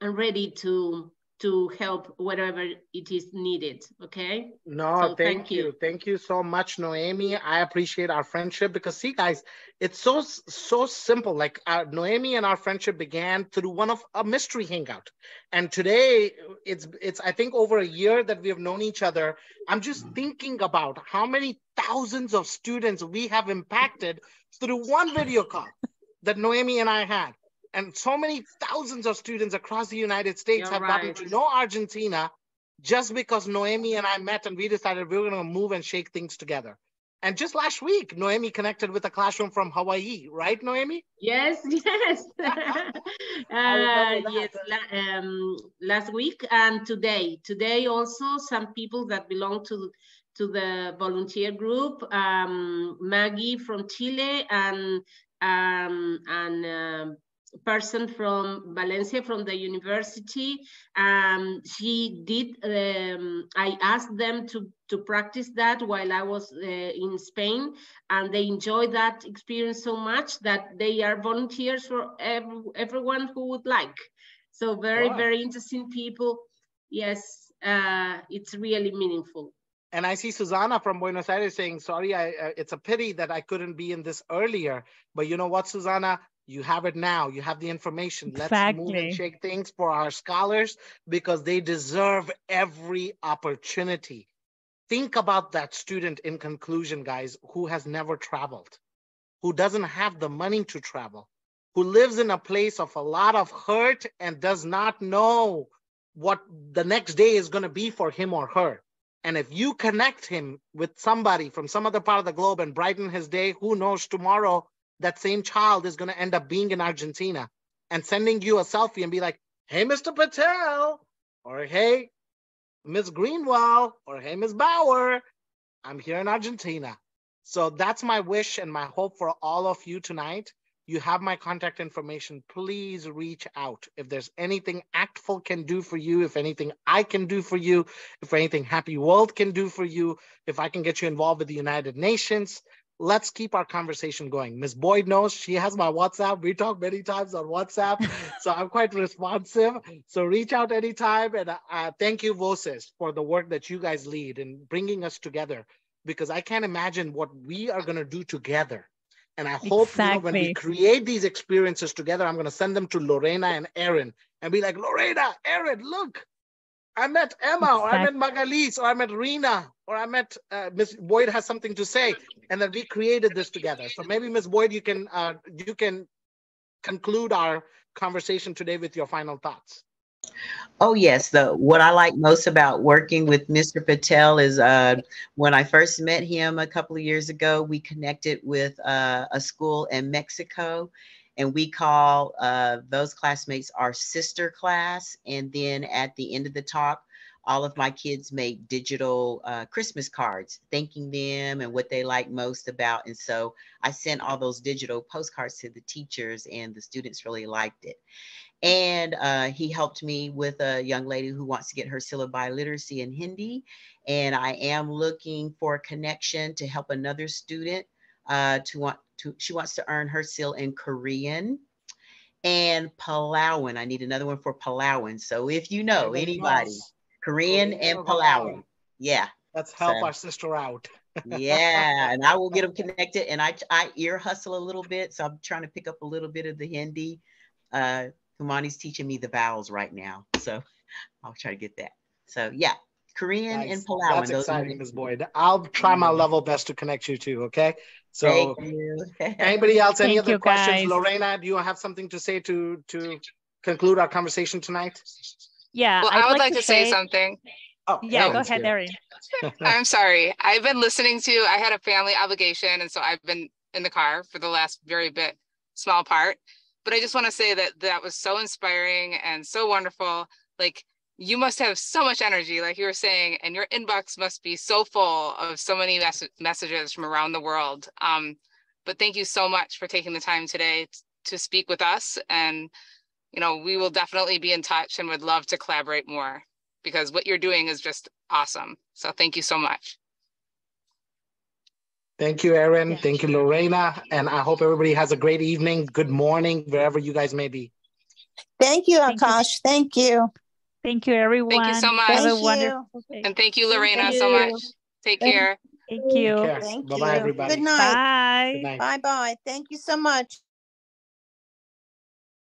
and ready to to help wherever it is needed. Okay. No, so thank, thank you. you. Thank you so much, Noemi. I appreciate our friendship because see, guys, it's so so simple. Like our, uh, Noemi and our friendship began through one of a mystery hangout, and today it's it's I think over a year that we have known each other. I'm just thinking about how many thousands of students we have impacted through one video call that Noemi and I had and so many thousands of students across the United States You're have right. gotten to know Argentina just because Noemi and I met and we decided we were going to move and shake things together. And just last week, Noemi connected with a classroom from Hawaii, right, Noemi? Yes, (laughs) yes. (laughs) uh, yes, um, last week and today. Today also, some people that belong to to the volunteer group, um, Maggie from Chile and um, and um, person from Valencia from the university. Um, she did, um, I asked them to, to practice that while I was uh, in Spain and they enjoyed that experience so much that they are volunteers for every, everyone who would like. So very, wow. very interesting people. Yes, uh, it's really meaningful. And I see Susanna from Buenos Aires saying, sorry, I, uh, it's a pity that I couldn't be in this earlier. But you know what, Susanna? You have it now. You have the information. Let's exactly. move and shake things for our scholars because they deserve every opportunity. Think about that student in conclusion, guys, who has never traveled, who doesn't have the money to travel, who lives in a place of a lot of hurt and does not know what the next day is going to be for him or her. And if you connect him with somebody from some other part of the globe and brighten his day, who knows tomorrow that same child is going to end up being in Argentina and sending you a selfie and be like, hey, Mr. Patel, or hey, Miss Greenwell, or hey, Miss Bauer, I'm here in Argentina. So that's my wish and my hope for all of you tonight. You have my contact information. Please reach out. If there's anything ACTFL can do for you, if anything I can do for you, if anything Happy World can do for you, if I can get you involved with the United Nations, let's keep our conversation going. Miss Boyd knows she has my WhatsApp. We talk many times on WhatsApp, (laughs) so I'm quite responsive. So reach out anytime. And uh, thank you, Voces, for the work that you guys lead in bringing us together because I can't imagine what we are going to do together. And I hope exactly. you know, when we create these experiences together, I'm going to send them to Lorena and Aaron and be like, Lorena, Aaron, look, I met Emma, exactly. or I met Magalis, or I met Rena, or I met uh, Miss Boyd has something to say, and then we created this together. So maybe Miss Boyd, you can uh, you can conclude our conversation today with your final thoughts. Oh yes, the what I like most about working with Mr. Patel is uh, when I first met him a couple of years ago, we connected with uh, a school in Mexico, and we call uh, those classmates our sister class. And then at the end of the talk, all of my kids make digital uh, Christmas cards, thanking them and what they like most about. And so I sent all those digital postcards to the teachers, and the students really liked it. And uh, he helped me with a young lady who wants to get her seal of biliteracy in Hindi. And I am looking for a connection to help another student uh, to want to, she wants to earn her seal in Korean and Palauan. I need another one for Palauan. So if you know anybody, Korean and Palauan. Yeah. Let's help So- our sister out. (laughs) yeah, and I will get them connected. And I I ear hustle a little bit, so I'm trying to pick up a little bit of the Hindi. Uh, Humani's teaching me the vowels right now, so I'll try to get that. So yeah, Korean Nice. and Palauan. That's those exciting, the- Ms. Boyd. I'll try my level best to connect you too. Okay. So Thank you. (laughs) anybody else, any Thank other questions? guys. Lorena, do you have something to say to to conclude our conversation tonight? Yeah, Well, I'd I would like to say something. Oh, Yeah, go ahead, you. (laughs) Erin. I'm sorry. I've been listening to, I had a family obligation, and so I've been in the car for the last very bit, small part. But I just want to say that that was so inspiring and so wonderful. Like, you must have so much energy, like you were saying, and your inbox must be so full of so many mess- messages from around the world. Um, but thank you so much for taking the time today t- to speak with us. And, you know, we will definitely be in touch and would love to collaborate more because what you're doing is just awesome. So thank you so much. Thank you, Erin. Thank you, Lorena. And I hope everybody has a great evening. Good morning, wherever you guys may be. Thank you, Akash. Thank you. Thank you. Thank you, everyone. so much. a Thank you. wonderful day. And thank you, Thank Lorena, you. so much. Take Thank care. Thank you. Take care. Thank Bye-bye, everybody. Good night. Bye. Good. Bye bye. Thank you so much.